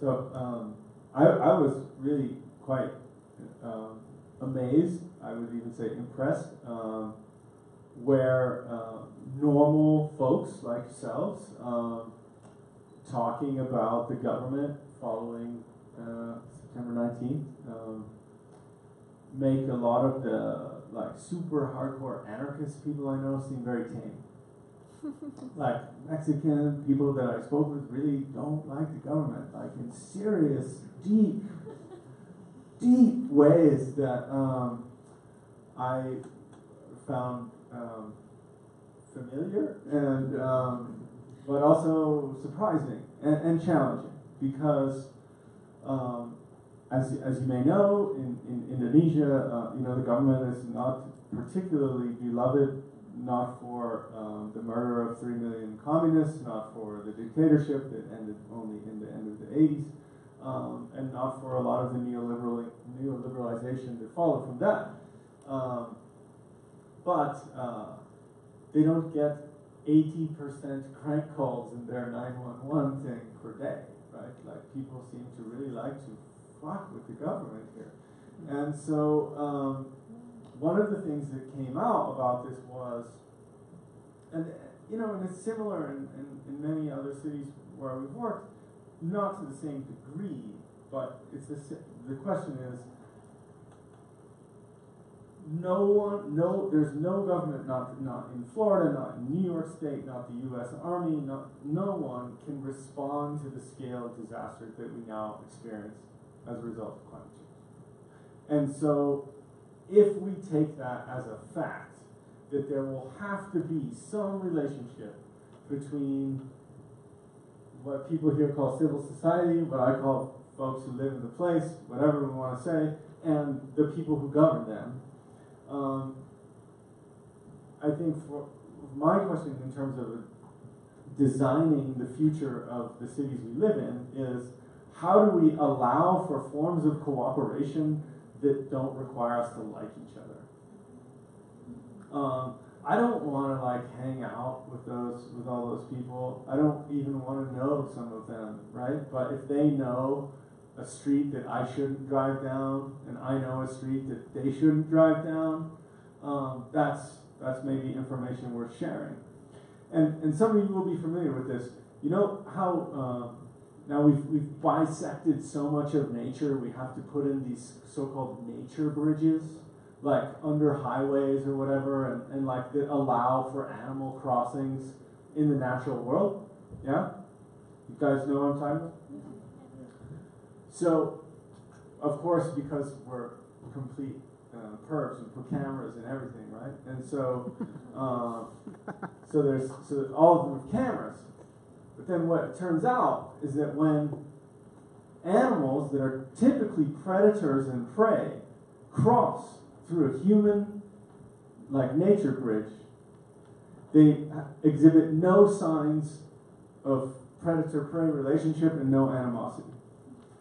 So, um, I, I was really quite um, amazed, I would even say impressed, um, where uh, normal folks like yourselves um, talking about the government following uh, September 19th, um, make a lot of the like super hardcore anarchist people I know seem very tame. like Mexican people that I spoke with really don't like the government, like in serious, deep, deep ways that um, I found um, familiar and um, but also surprising and, and challenging because um, as, as you may know in, in Indonesia uh, you know the government is not particularly beloved not for um, the murder of three million communists not for the dictatorship that ended only in the end of the 80s um, and not for a lot of the neoliberal neoliberalization that followed from that um, but uh, they don't get 80% crank calls in their 911 thing per day, right? Like people seem to really like to fuck with the government here. And so um, one of the things that came out about this was, and you know, and it's similar in, in, in many other cities where we've worked, not to the same degree, but it's a, the question is, no one, no, there's no government, not, not in Florida, not in New York State, not the U.S. Army, not, no one can respond to the scale of disaster that we now experience as a result of climate change. And so, if we take that as a fact, that there will have to be some relationship between what people here call civil society, what I call folks who live in the place, whatever we want to say, and the people who govern them, um, I think for my question in terms of designing the future of the cities we live in is how do we allow for forms of cooperation that don't require us to like each other? Um, I don't want to like hang out with those with all those people. I don't even want to know some of them, right? But if they know a street that I shouldn't drive down, and I know a street that they shouldn't drive down, um, that's that's maybe information worth sharing. And and some of you will be familiar with this. You know how uh, now we've we've bisected so much of nature. We have to put in these so-called nature bridges, like under highways or whatever, and, and like that allow for animal crossings in the natural world. Yeah, you guys know what I'm talking about. So, of course, because we're complete uh, perps and put cameras and everything, right? And so, uh, so there's so all of them have cameras. But then what it turns out is that when animals that are typically predators and prey cross through a human like nature bridge, they exhibit no signs of predator prey relationship and no animosity.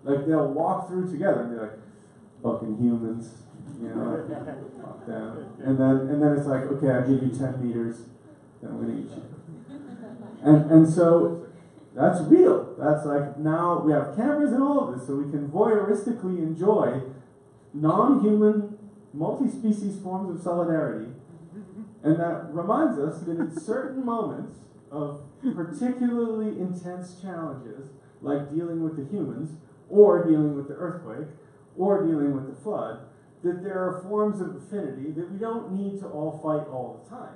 Like they'll walk through together and be like, fucking humans, you know, fuck them. And then and then it's like, okay, I'll give you ten meters, then I'm gonna eat you. And and so that's real. That's like now we have cameras and all of this, so we can voyeuristically enjoy non-human, multi-species forms of solidarity. And that reminds us that in certain moments of particularly intense challenges, like dealing with the humans, or dealing with the earthquake, or dealing with the flood, that there are forms of affinity that we don't need to all fight all the time.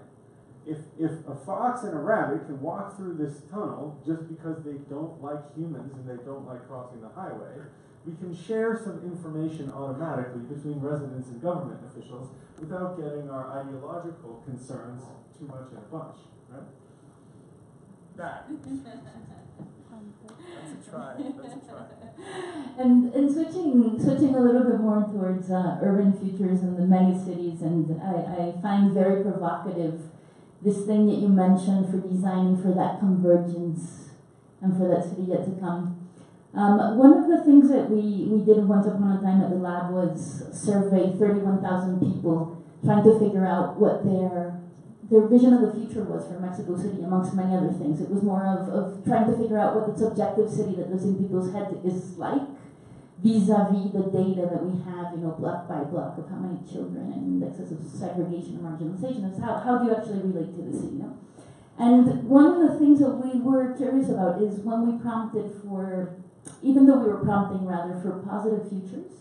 If, if a fox and a rabbit can walk through this tunnel just because they don't like humans and they don't like crossing the highway, we can share some information automatically between residents and government officials without getting our ideological concerns too much in a bunch, right? That. That's a try. That's a try. And, and switching switching a little bit more towards uh, urban futures and the mega cities, and I, I find very provocative this thing that you mentioned for designing for that convergence and for that city yet to come. Um, one of the things that we, we did once upon a time at the lab was survey 31,000 people trying to figure out what their their vision of the future was for Mexico City, amongst many other things. It was more of, of trying to figure out what the subjective city that lives in people's head is like, vis-a-vis the data that we have, you know, block by block of how many children and indexes of segregation and marginalization. Is how, how do you actually relate to city, you know? And one of the things that we were curious about is when we prompted for, even though we were prompting rather for positive futures,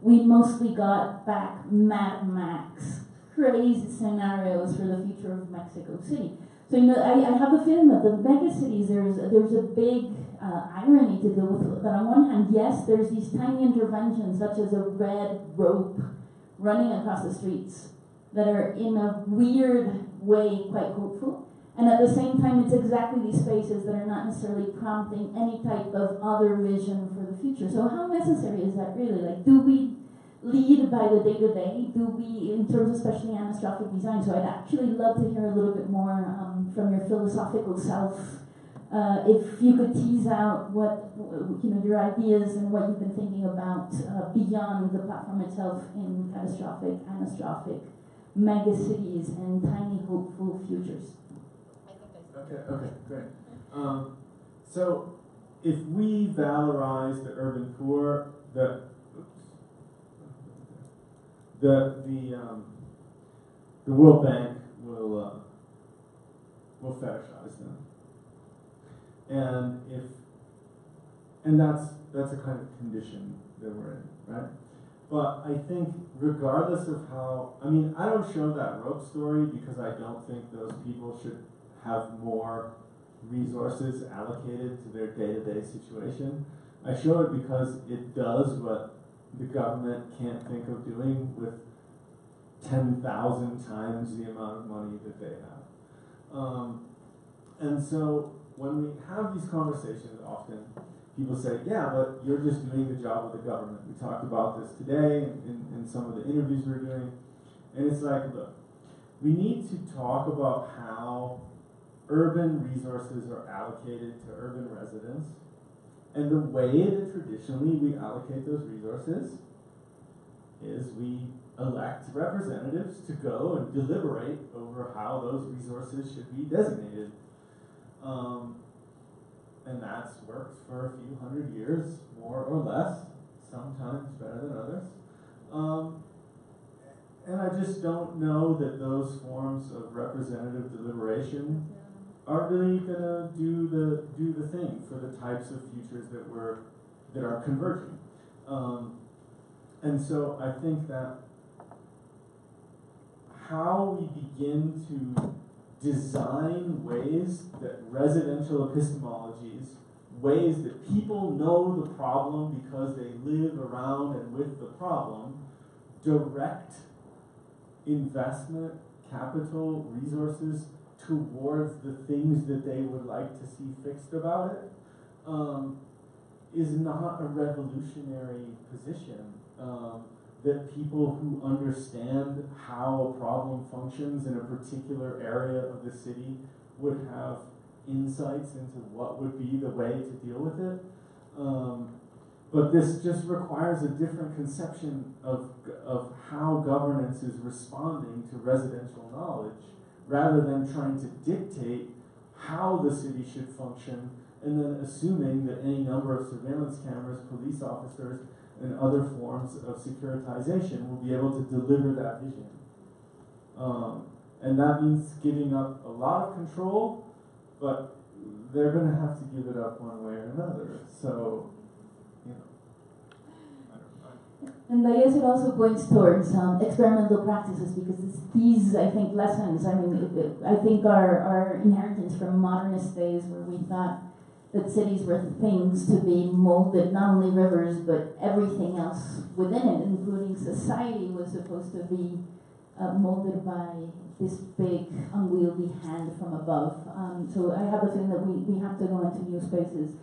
we mostly got back Mad Max crazy scenarios for the future of Mexico City. So you know, I, I have a feeling that the mega cities there's there's a big uh, irony to deal with. That on one hand, yes, there's these tiny interventions such as a red rope running across the streets that are in a weird way quite hopeful, And at the same time, it's exactly these spaces that are not necessarily prompting any type of other vision for the future. So how necessary is that really? Like, do we lead by the day to day? Do we, in terms of especially anastrophic design? So I'd actually love to hear a little bit more um, from your philosophical self. Uh, if you could tease out what you know your ideas and what you've been thinking about uh, beyond the platform itself in catastrophic, anastrophic, mega cities, and tiny hopeful futures. Okay, okay, great. Um, so if we valorize the urban poor, the the the um, the World Bank will uh, will fetishize them, and if and that's that's a kind of condition that we're in, right? But I think regardless of how, I mean, I don't show that rope story because I don't think those people should have more resources allocated to their day-to-day situation. I show it because it does what the government can't think of doing with 10,000 times the amount of money that they have. Um, and so when we have these conversations often, people say, yeah, but you're just doing the job of the government. We talked about this today in, in some of the interviews we're doing. And it's like, look, we need to talk about how urban resources are allocated to urban residents. And the way that traditionally we allocate those resources is we elect representatives to go and deliberate over how those resources should be designated. Um, and that's worked for a few hundred years, more or less, sometimes better than others. Um, and I just don't know that those forms of representative deliberation are really gonna do the do the thing for the types of futures that we're that are converging. Um, and so I think that how we begin to design ways that residential epistemologies, ways that people know the problem because they live around and with the problem, direct investment, capital, resources towards the things that they would like to see fixed about it, um, is not a revolutionary position. Um, that people who understand how a problem functions in a particular area of the city would have insights into what would be the way to deal with it. Um, but this just requires a different conception of, of how governance is responding to residential knowledge rather than trying to dictate how the city should function and then assuming that any number of surveillance cameras, police officers, and other forms of securitization will be able to deliver that vision. Um, and that means giving up a lot of control, but they're going to have to give it up one way or another. So, you know. And I guess it also points towards um, experimental practices because these, I think, lessons. I mean, I think our, our inheritance from modernist days where we thought that cities were things to be molded, not only rivers, but everything else within it, including society, was supposed to be uh, molded by this big, unwieldy hand from above. Um, so I have a feeling that we, we have to go into new spaces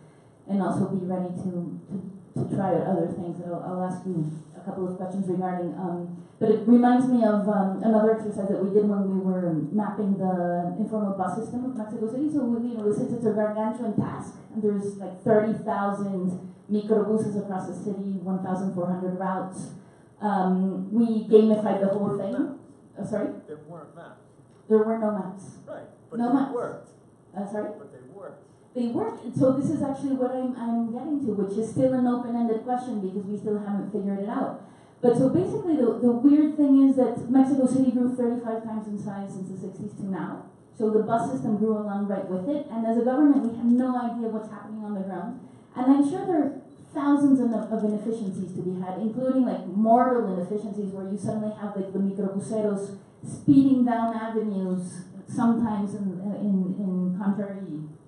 and also be ready to, to, to try out other things. I'll, I'll ask you a couple of questions regarding um, but it reminds me of um, another exercise that we did when we were mapping the informal bus system of Mexico City. So, we, you know, since it's a gargantuan task, and there's like 30,000 microbuses across the city, 1,400 routes, um, we gamified the whole thing. Uh, sorry? There weren't maps. There were no maps. Right, but No they maps. worked. Uh, sorry? But they worked. They work. So this is actually what I'm, I'm getting to, which is still an open-ended question because we still haven't figured it out. But so basically, the, the weird thing is that Mexico City grew 35 times in size since the 60s to now. So the bus system grew along right with it. And as a government, we have no idea what's happening on the ground. And I'm sure there are thousands of, of inefficiencies to be had, including like mortal inefficiencies where you suddenly have like the microbuseros speeding down avenues, sometimes in, in, in contrary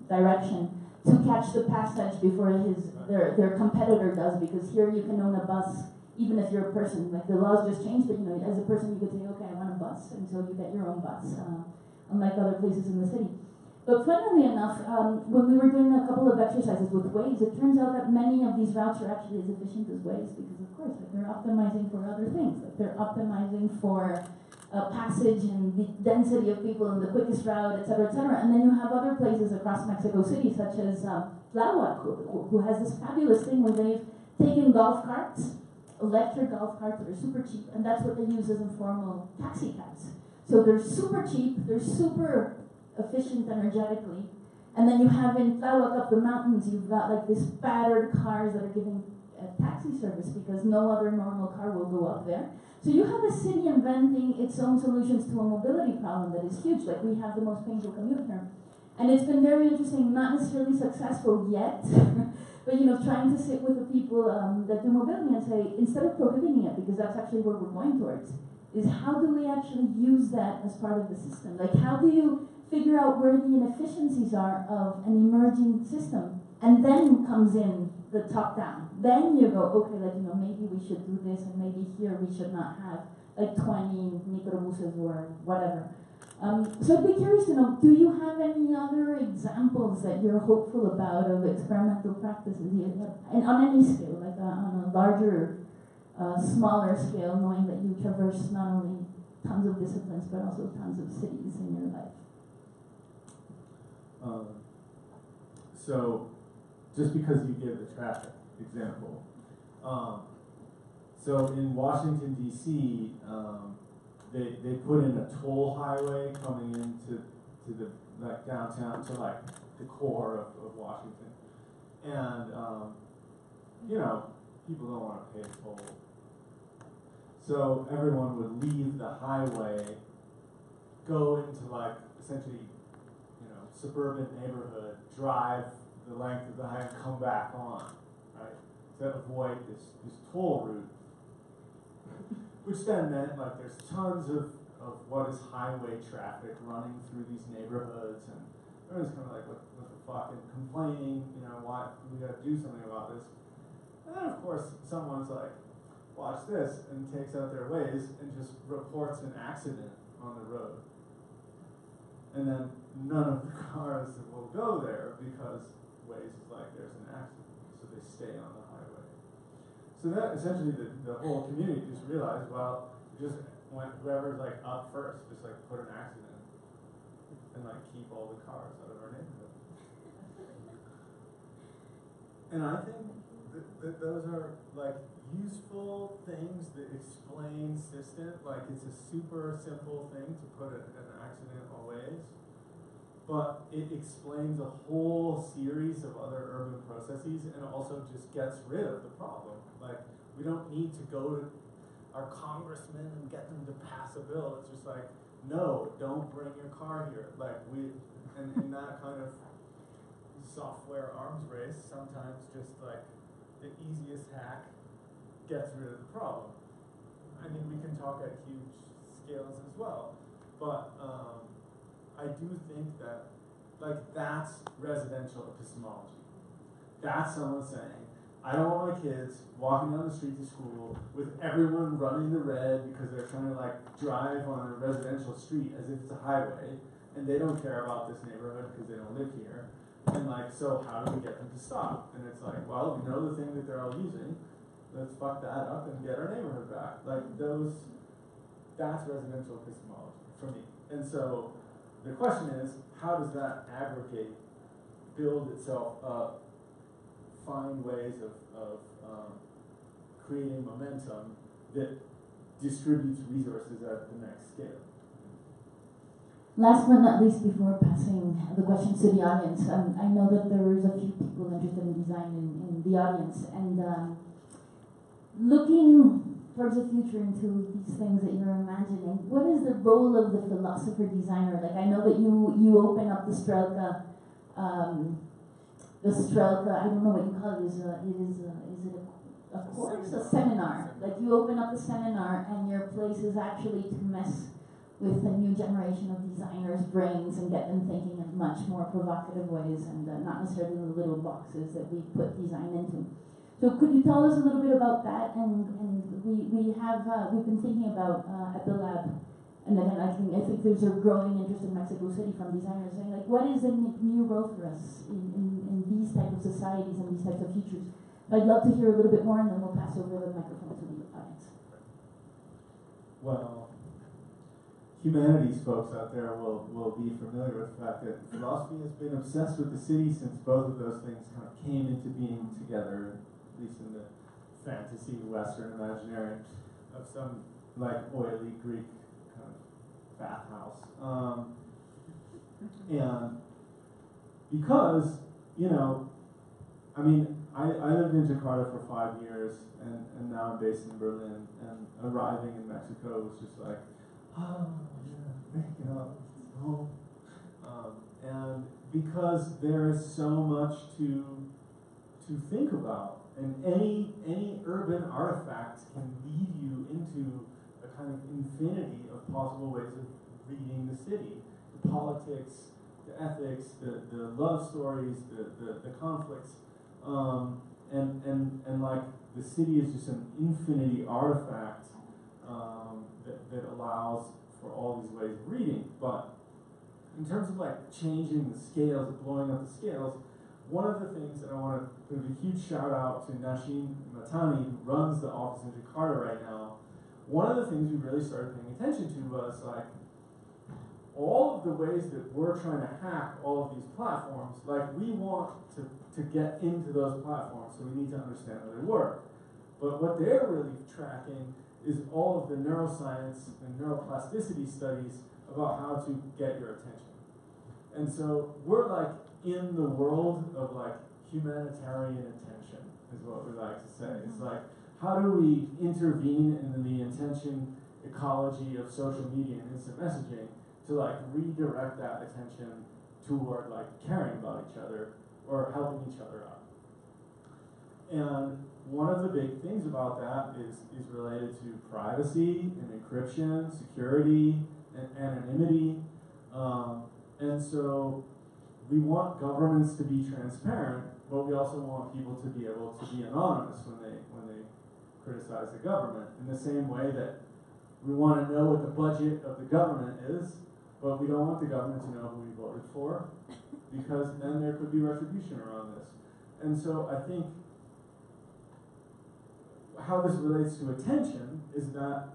direction, to catch the passage before his their, their competitor does, because here you can own a bus even if you're a person, like the laws just changed, but you know, as a person, you could say, okay, I want a bus, and so you get your own bus, uh, unlike other places in the city. But funnily enough, um, when we were doing a couple of exercises with Waze, it turns out that many of these routes are actually as efficient as Waze because, of course, like they're optimizing for other things. Like they're optimizing for uh, passage and the density of people and the quickest route, et cetera, et cetera. And then you have other places across Mexico City, such as um, Tláhuac, who, who has this fabulous thing where they've taken golf carts, electric golf carts that are super cheap, and that's what they use as informal taxi cabs. So they're super cheap, they're super efficient energetically. And then you have in Tláhuac up the mountains, you've got like these battered cars that are giving uh, taxi service because no other normal car will go up there. So you have a city inventing its own solutions to a mobility problem that is huge. Like we have the most painful commute here. And it's been very interesting, not necessarily successful yet, but you know, trying to sit with the people um, that do mobility and say, instead of prohibiting it, because that's actually where we're going towards, is how do we actually use that as part of the system? Like how do you figure out where the inefficiencies are of an emerging system, and then comes in the top down. Then you go, okay, like you know, maybe we should do this, and maybe here we should not have like 20 microbuses or whatever. Um, so I'd be curious to know, do you have any other examples that you're hopeful about of experimental practices and on any scale, like uh, on a larger, uh, smaller scale, knowing that you traverse not only tons of disciplines but also tons of cities in your life? Um, so, just because you give the traffic example, um, so in Washington D.C., um, they they put in a toll highway coming into to the like downtown to like the core of, of Washington, and um, you know people don't want to pay a toll, so everyone would leave the highway, go into like essentially you know suburban neighborhood drive the length of the highway come back on, right? To avoid this, this toll route. Which then meant like there's tons of, of what is highway traffic running through these neighborhoods and everyone's kind of like, what, what the fuck, and complaining, you know, why we gotta do something about this. And then of course someone's like, watch this, and takes out their Waze and just reports an accident on the road. And then none of the cars will go there because Waze is like there's an accident, so they stay on the highway. So that essentially the, the whole community just realized, well, just went whoever's like up first, just like put an accident and like keep all the cars out of our neighborhood. And I think that, that those are like useful things that explain system. Like it's a super simple thing to put a, an accident Waze but it explains a whole series of other urban processes and also just gets rid of the problem. Like, we don't need to go to our congressmen and get them to pass a bill. It's just like, no, don't bring your car here. Like, we, and in that kind of software arms race, sometimes just like the easiest hack gets rid of the problem. I mean, we can talk at huge scales as well, but um, I do think that, like, that's residential epistemology. That's someone saying, I don't want my kids walking down the street to school with everyone running the red because they're trying to like drive on a residential street as if it's a highway, and they don't care about this neighborhood because they don't live here. And like, so how do we get them to stop? And it's like, well, we know the thing that they're all using. Let's fuck that up and get our neighborhood back. Like those, that's residential epistemology for me. And so the question is, how does that aggregate, build itself up, find ways of, of um, creating momentum that distributes resources at the next scale? Last but not least, before passing the questions to the audience, um, I know that there is a few people interested in design in, in the audience, and um, looking towards the future into these things that you're imagining, what is the role of the philosopher designer? Like I know that you you open up the Strelka, um, the Strelka. I don't know what you call it. Is a, it is a, is it a, a course, a seminar? Like you open up the seminar, and your place is actually to mess with the new generation of designers' brains and get them thinking in much more provocative ways, and uh, not necessarily the little boxes that we put design into. So could you tell us a little bit about that? And, and we, we have, uh, we've been thinking about uh, at the lab and then I think I think there's a growing interest in Mexico City from designers saying like, what is a new role for us in, in, in these type of societies and these types of futures? I'd love to hear a little bit more, and then we'll pass over the microphone to the audience. Well, humanities folks out there will, will be familiar with the fact that philosophy has been obsessed with the city since both of those things kind of came into being together, at least in the fantasy Western imaginary of some like oily Greek kind of bathhouse. Um, and because, you know, I mean, I, I lived in Jakarta for five years and, and now I'm based in Berlin and arriving in Mexico was just like, oh, yeah, you know, home. Um, and because there is so much to to think about, and any any urban artifact can lead you into a kind of infinity of possible ways of reading the city, the politics, the ethics, the, the love stories, the, the, the conflicts. Um, and, and, and like the city is just an infinity artifact um, that, that allows for all these ways of reading. But in terms of like changing the scales, blowing up the scales, one of the things that I want to give a huge shout out to Nashin Mahtani, who runs the office in Jakarta right now. One of the things we really started paying attention to was like all of the ways that we're trying to hack all of these platforms, like we want to, to get into those platforms, so we need to understand how they work. But what they're really tracking is all of the neuroscience and neuroplasticity studies about how to get your attention. And so we're like in the world of like humanitarian attention, is what we like to say. It's like, how do we intervene in the attention ecology of social media and instant messaging to like redirect that attention toward like caring about each other or helping each other out. And one of the big things about that is, is related to privacy and encryption, security, and anonymity. Um, and so we want governments to be transparent, but we also want people to be able to be anonymous when they when they criticize the government. In the same way that we want to know what the budget of the government is, but we don't want the government to know who we voted for because then there could be retribution around this. And so I think how this relates to attention is that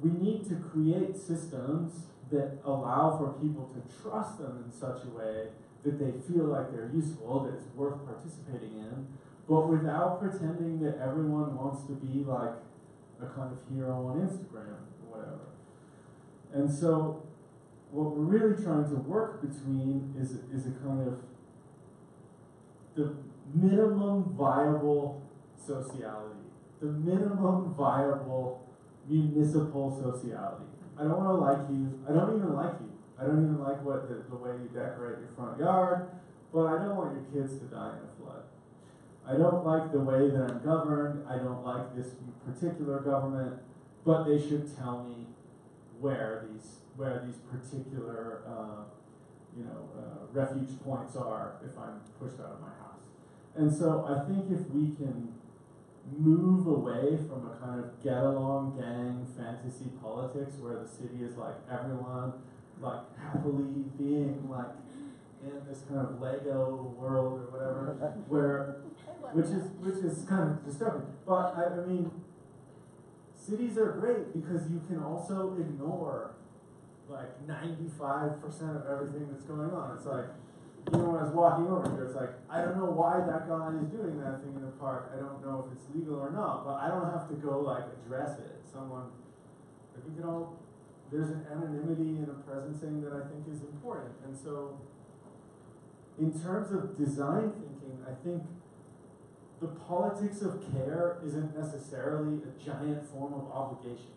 we need to create systems that allow for people to trust them in such a way that they feel like they're useful, that it's worth participating in, but without pretending that everyone wants to be like a kind of hero on Instagram or whatever. And so what we're really trying to work between is, is a kind of the minimum viable sociality, the minimum viable municipal sociality. I don't want to like you. I don't even like you. I don't even like what the, the way you decorate your front yard, but I don't want your kids to die in a flood. I don't like the way that I'm governed. I don't like this particular government, but they should tell me where these where these particular uh, you know uh, refuge points are if I'm pushed out of my house. And so I think if we can move away from a kind of get along gang fantasy politics where the city is like everyone like happily being like in this kind of Lego world or whatever, where which is which is kind of disturbing. But I, I mean, cities are great because you can also ignore like 95% of everything that's going on. It's like, you know, when I was walking over here, it's like, I don't know why that guy is doing that thing in the park. I don't know if it's legal or not, but I don't have to go like address it. Someone, like we can all, there's an anonymity and a presencing that I think is important. And so, in terms of design thinking, I think the politics of care isn't necessarily a giant form of obligation.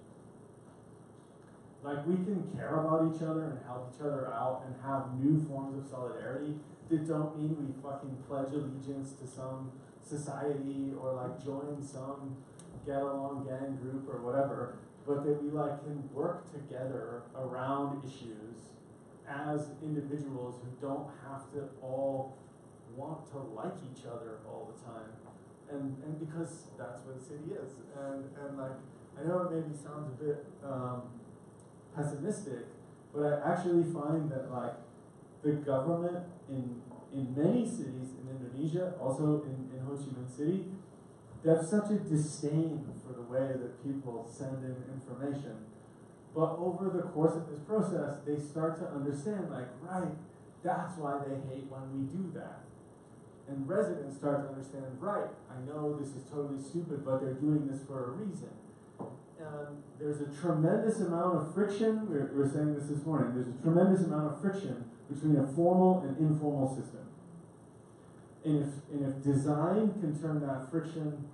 Like we can care about each other and help each other out and have new forms of solidarity that don't mean we fucking pledge allegiance to some society or like join some get along gang group or whatever, but that we like can work together around issues as individuals who don't have to all want to like each other all the time. And and because that's what the city is. And and like I know it maybe sounds a bit um, pessimistic, but I actually find that like the government in in many cities in Indonesia, also in, in Ho Chi Minh City, they have such a disdain for the way that people send in information. But over the course of this process, they start to understand, like, right, that's why they hate when we do that. And residents start to understand, right, I know this is totally stupid, but they're doing this for a reason. And there's a tremendous amount of friction. We were, we were saying this this morning. There's a tremendous amount of friction between a formal and informal system. And if, and if design can turn that friction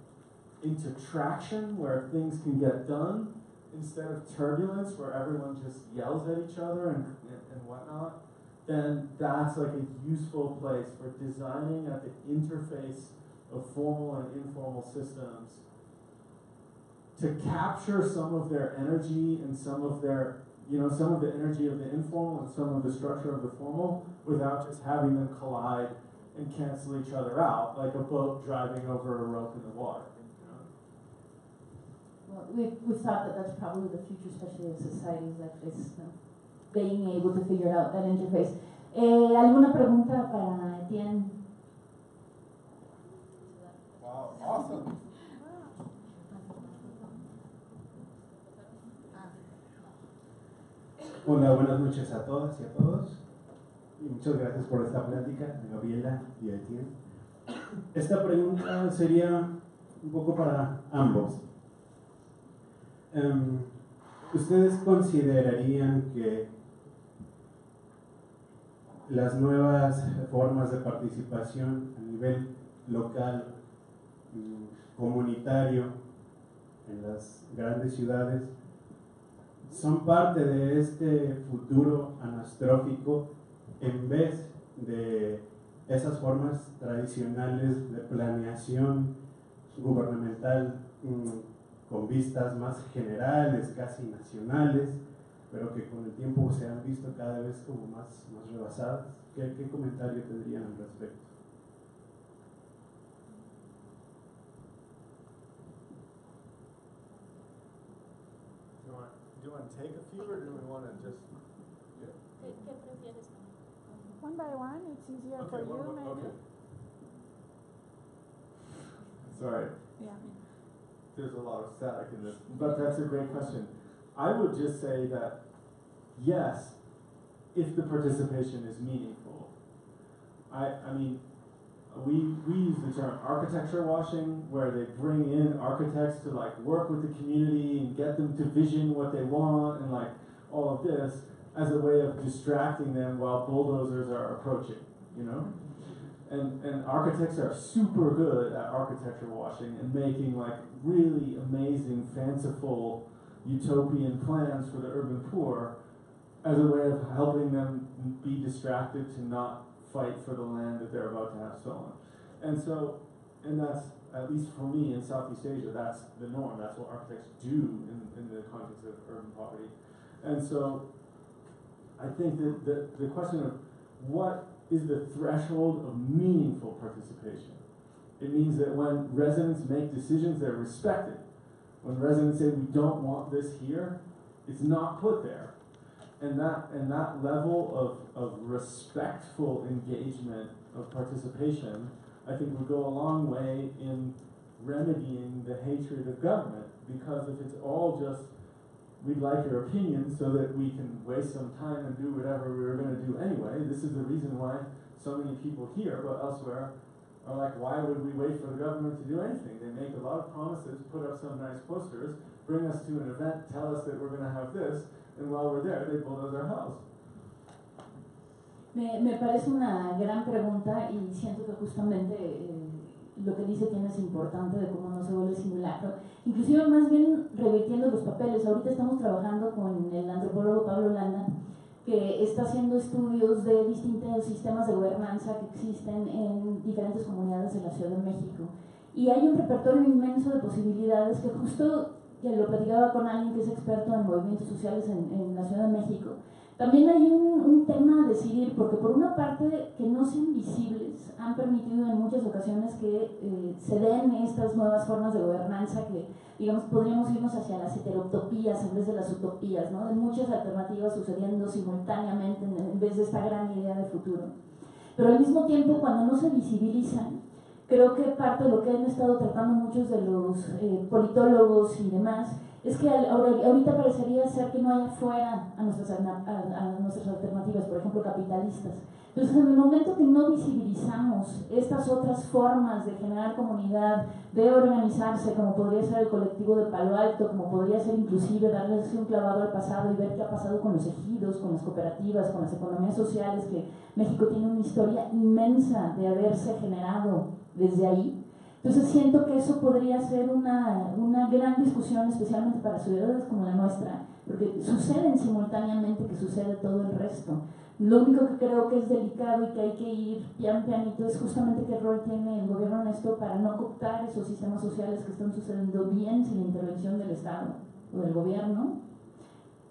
into traction where things can get done instead of turbulence where everyone just yells at each other and, and, whatnot, then that's like a useful place for designing at the interface of formal and informal systems to capture some of their energy and some of their, you know, some of the energy of the informal and some of the structure of the formal without just having them collide and cancel each other out like a boat driving over a rope in the water. Well, we, we thought that that's probably the future, especially of societies like this, know, being able to figure out that interface. Eh, ¿Alguna pregunta para Etienne? Wow, awesome. Hola, buenas noches a todas y a todos. Y muchas gracias por esta plática, Gabriela y a Etienne. Esta pregunta sería un poco para ambos. Um, ¿Ustedes considerarían que las nuevas formas de participación a nivel local, comunitario, en las grandes ciudades, son parte de este futuro anastrófico en vez de esas formas tradicionales de planeación gubernamental con vistas más generales, casi nacionales, pero que con el tiempo se han visto cada vez como más, más rebasadas. ¿Qué, qué comentario tendrían al respecto? Do you, want, to take a few or do we want to just. Yeah. ¿Qué prefieres? One by one, it's easier for Okay, you, one, maybe. okay. Sorry. Yeah. There's a lot of static in this, but that's a great question. I would just say that yes, if the participation is meaningful. I, I mean, we, we use the term architecture washing, where they bring in architects to like work with the community and get them to vision what they want and like all of this as a way of distracting them while bulldozers are approaching, you know? And, and architects are super good at architecture washing and making like really amazing, fanciful, utopian plans for the urban poor as a way of helping them be distracted to not fight for the land that they're about to have stolen. And so, and that's, at least for me in Southeast Asia, that's the norm. That's what architects do in, in the context of urban poverty. And so, I think that the, the question of what is the threshold of meaningful participation. It means that when residents make decisions, they're respected. When residents say we don't want this here, it's not put there. And that and that level of, of respectful engagement of participation, I think would go a long way in remedying the hatred of government. Because if it's all just we'd like your opinion so that we can waste some time and do whatever we were going to do anyway. This is the reason why so many people here, but elsewhere, are like, why would we wait for the government to do anything? They make a lot of promises, put up some nice posters, bring us to an event, tell us that we're going to have this, and while we're there, they bulldoze our house. Me, me parece una gran pregunta y siento que justamente eh, lo que dice tiene es importante de cómo no se vuelve simulacro. Inclusive más bien revirtiendo los papeles. Ahorita estamos trabajando con el antropólogo Pablo Landa, que está haciendo estudios de distintos sistemas de gobernanza que existen en diferentes comunidades de la Ciudad de México. Y hay un repertorio inmenso de posibilidades que justo, ya lo platicaba con alguien que es experto en movimientos sociales en, en la Ciudad de México, También hay un, un, tema a decidir, porque por una parte que no sean visibles han permitido en muchas ocasiones que eh, se den estas nuevas formas de gobernanza que, digamos, podríamos irnos hacia las heterotopías en vez de las utopías, ¿no? de muchas alternativas sucediendo simultáneamente en, vez de esta gran idea de futuro. Pero al mismo tiempo, cuando no se visibilizan, creo que parte de lo que han estado tratando muchos de los eh, politólogos y demás es que ahorita parecería ser que no hay fuera a nuestras, a, nuestras alternativas, por ejemplo, capitalistas. Entonces, en el momento que no visibilizamos estas otras formas de generar comunidad, de organizarse, como podría ser el colectivo de Palo Alto, como podría ser inclusive darles un clavado al pasado y ver qué ha pasado con los ejidos, con las cooperativas, con las economías sociales, que México tiene una historia inmensa de haberse generado desde ahí, entonces siento que eso podría ser una, una gran discusión, especialmente para ciudades como la nuestra, porque suceden simultáneamente que sucede todo el resto. Lo único que creo que es delicado y que hay que ir pian pianito es justamente qué rol tiene el gobierno en esto para no cooptar esos sistemas sociales que están sucediendo bien sin intervención del Estado o del gobierno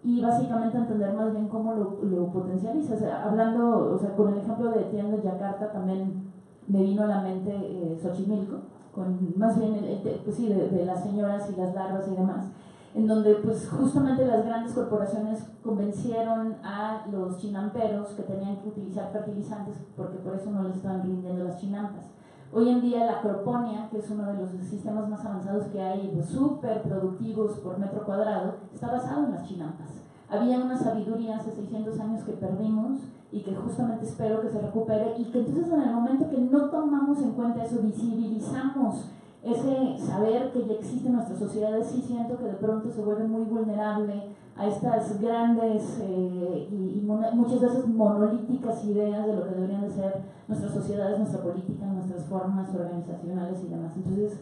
y básicamente entender más bien cómo lo, lo potencializa. O hablando, o sea, con el ejemplo de Tienda Yakarta también me vino a la mente eh, Xochimilco, con más bien pues sí, de, las señoras y las larvas y demás, en donde pues justamente las grandes corporaciones convencieron a los chinamperos que tenían que utilizar fertilizantes porque por eso no les estaban rindiendo las chinampas. Hoy en día la acroponia, que es uno de los sistemas más avanzados que hay, súper productivos por metro cuadrado, está basado en las chinampas. Había una sabiduría hace 600 años que perdimos y que justamente espero que se recupere y que entonces en el momento que no tomamos en cuenta eso, visibilizamos ese saber que ya existe en nuestras sociedades, sí siento que de pronto se vuelve muy vulnerable a estas grandes eh, y, muchas veces monolíticas ideas de lo que deberían de ser nuestras sociedades, nuestra política, nuestras formas organizacionales y demás. Entonces,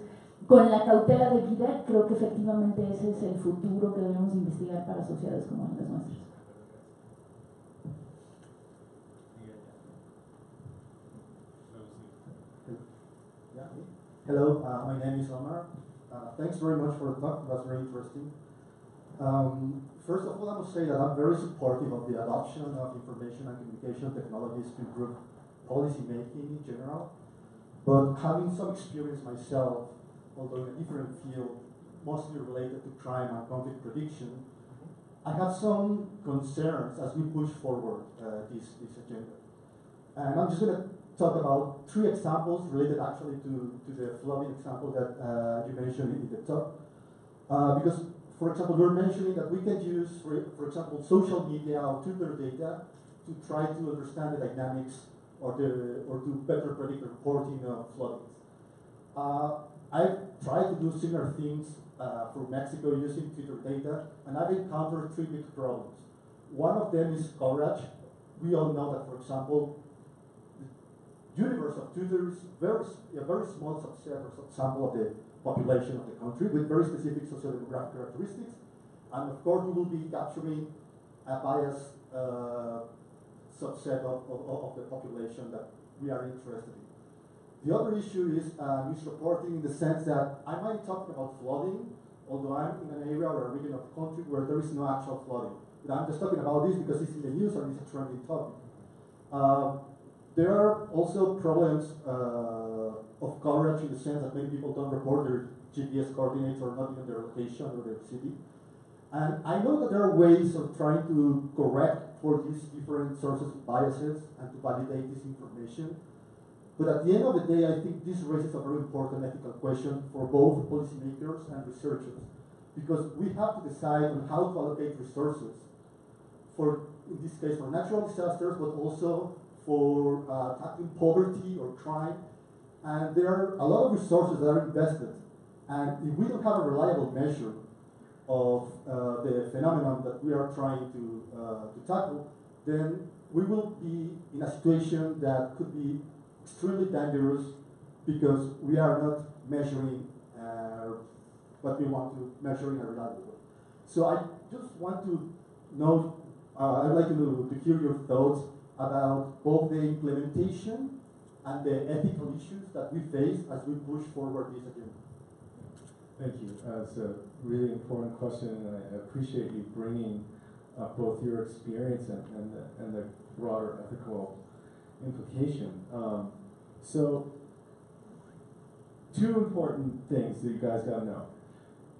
con la cautela de vida, creo que efectivamente ese es el futuro que debemos investigar para sociedades como las nuestras. Hello, uh, my name is Omar. Uh, thanks very much for the talk. It was very interesting. Um, first of all, I must say that I'm very supportive of the adoption of information and communication technologies to improve policy making in general. But having some experience myself, although in a different field, mostly related to crime and conflict prediction, I have some concerns as we push forward uh, this, this agenda. And I'm just going to talk about three examples related actually to, to the flooding example that uh, you mentioned in the talk. Uh, because, for example, we're mentioning that we can use, for, for example, social media or Twitter data to try to understand the dynamics or, the, or to better predict the reporting of floodings. Uh, I've tried to do similar things uh, for Mexico using Twitter data, and I've encountered three big problems. One of them is coverage. We all know that, for example, universe of tutors, very, a very small subset of the population of the country with very specific socio-demographic characteristics. And of course, we will be capturing a biased uh, subset of, of, of, the population that we are interested in. The other issue is uh, misreporting in the sense that I might talk about flooding, although I'm in an area or a region of the country where there is no actual flooding. But I'm just talking about this because it's in the news and it's a trending topic. Uh, there are also problems uh, of coverage in the sense that many people don't report their GPS coordinates or not even their location or their city. And I know that there are ways of trying to correct for these different sources of biases and to validate this information. But at the end of the day, I think this raises a very important ethical question for both policymakers and researchers. Because we have to decide on how to allocate resources for, in this case, for natural disasters, but also for uh, tackling poverty or crime. And there are a lot of resources that are invested. And if we don't have a reliable measure of uh, the phenomenon that we are trying to, uh, to tackle, then we will be in a situation that could be extremely dangerous because we are not measuring uh, what we want to measure in a reliable way. So I just want to know, uh, I'd like to, to hear your thoughts about both the implementation and the ethical issues that we face as we push forward this agenda. Thank you. Uh, it's a really important question, and I appreciate you bringing uh, both your experience and, and, the, and the broader ethical implication. Um, so, two important things that you guys got to know.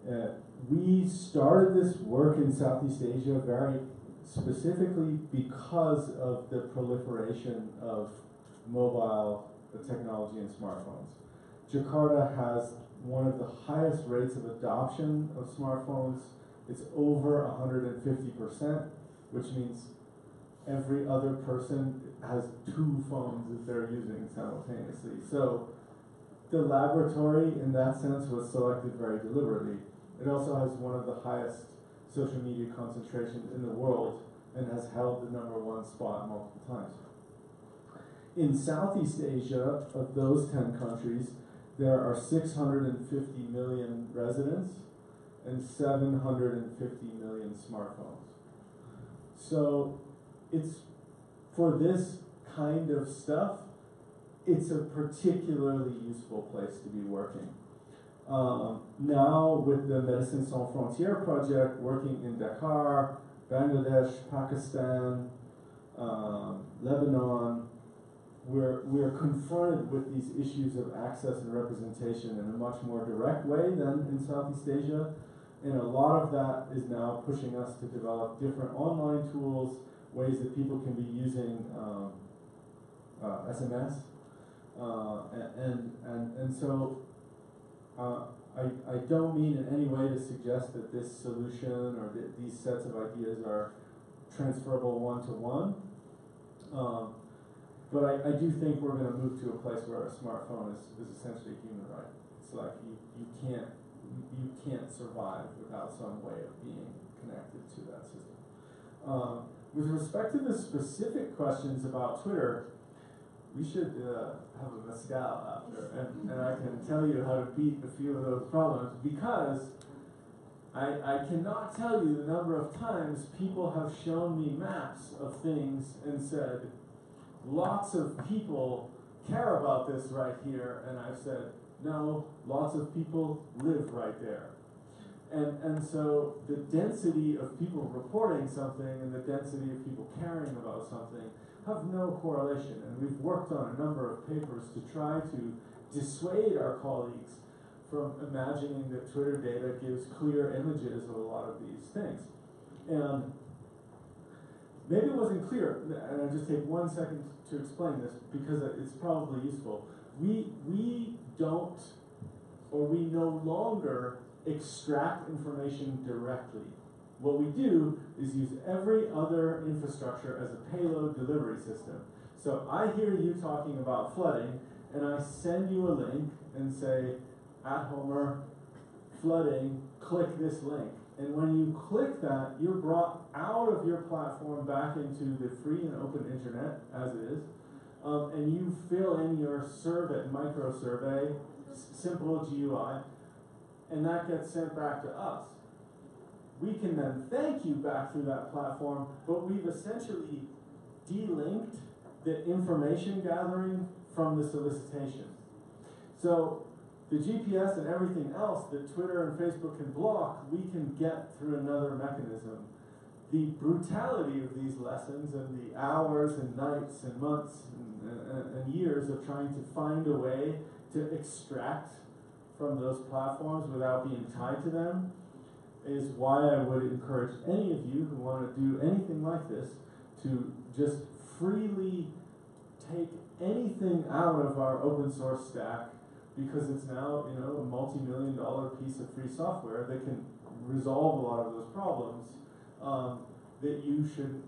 Uh, we started this work in Southeast Asia very specifically because of the proliferation of mobile technology and smartphones. Jakarta has one of the highest rates of adoption of smartphones. It's over 150%, which means every other person has two phones that they're using simultaneously. So the laboratory, in that sense, was selected very deliberately. It also has one of the highest social media concentration in the world and has held the number one spot multiple times. In Southeast Asia, of those 10 countries, there are 650 million residents and 750 million smartphones. So it's for this kind of stuff, it's a particularly useful place to be working. Um, now, with the Médecins Sans Frontières project, working in Dhaka, Bangladesh, Pakistan, um, Lebanon, we're, we're confronted with these issues of access and representation in a much more direct way than in Southeast Asia. And a lot of that is now pushing us to develop different online tools, ways that people can be using um, uh, SMS. Uh, and, and, and so uh, I, I don't mean in any way to suggest that this solution or th these sets of ideas are transferable one to one. Um, but I, I do think we're going to move to a place where a smartphone is, is essentially a human right. It's like you, you can't you can't survive without some way of being connected to that system. Um, with respect to the specific questions about Twitter, we should uh, have a mezcal after, and, and I can tell you how to beat a few of those problems because I, I cannot tell you the number of times people have shown me maps of things and said, lots of people care about this right here, and I've said, no, lots of people live right there. And, and so the density of people reporting something and the density of people caring about something have no correlation. And we've worked on a number of papers to try to dissuade our colleagues from imagining that Twitter data gives clear images of a lot of these things. And maybe it wasn't clear, and I'll just take one second to explain this because it's probably useful. We, we don't, or we no longer extract information directly. What we do is use every other infrastructure as a payload delivery system. So I hear you talking about flooding, and I send you a link and say, at Omar, flooding, click this link. And when you click that, you're brought out of your platform back into the free and open internet, as it is, um, and you fill in your survey, micro survey, simple GUI, and that gets sent back to us. We can then thank you back through that platform, but we've essentially delinked the information gathering from the solicitation. So the GPS and everything else that Twitter and Facebook can block, we can get through another mechanism. The brutality of these lessons and the hours and nights and months and, and, and years of trying to find a way to extract from those platforms without being tied to them is why I would encourage any of you who want to do anything like this to just freely take anything out of our open source stack because it's now you know a multi-million dollar piece of free software that can resolve a lot of those problems um, that you should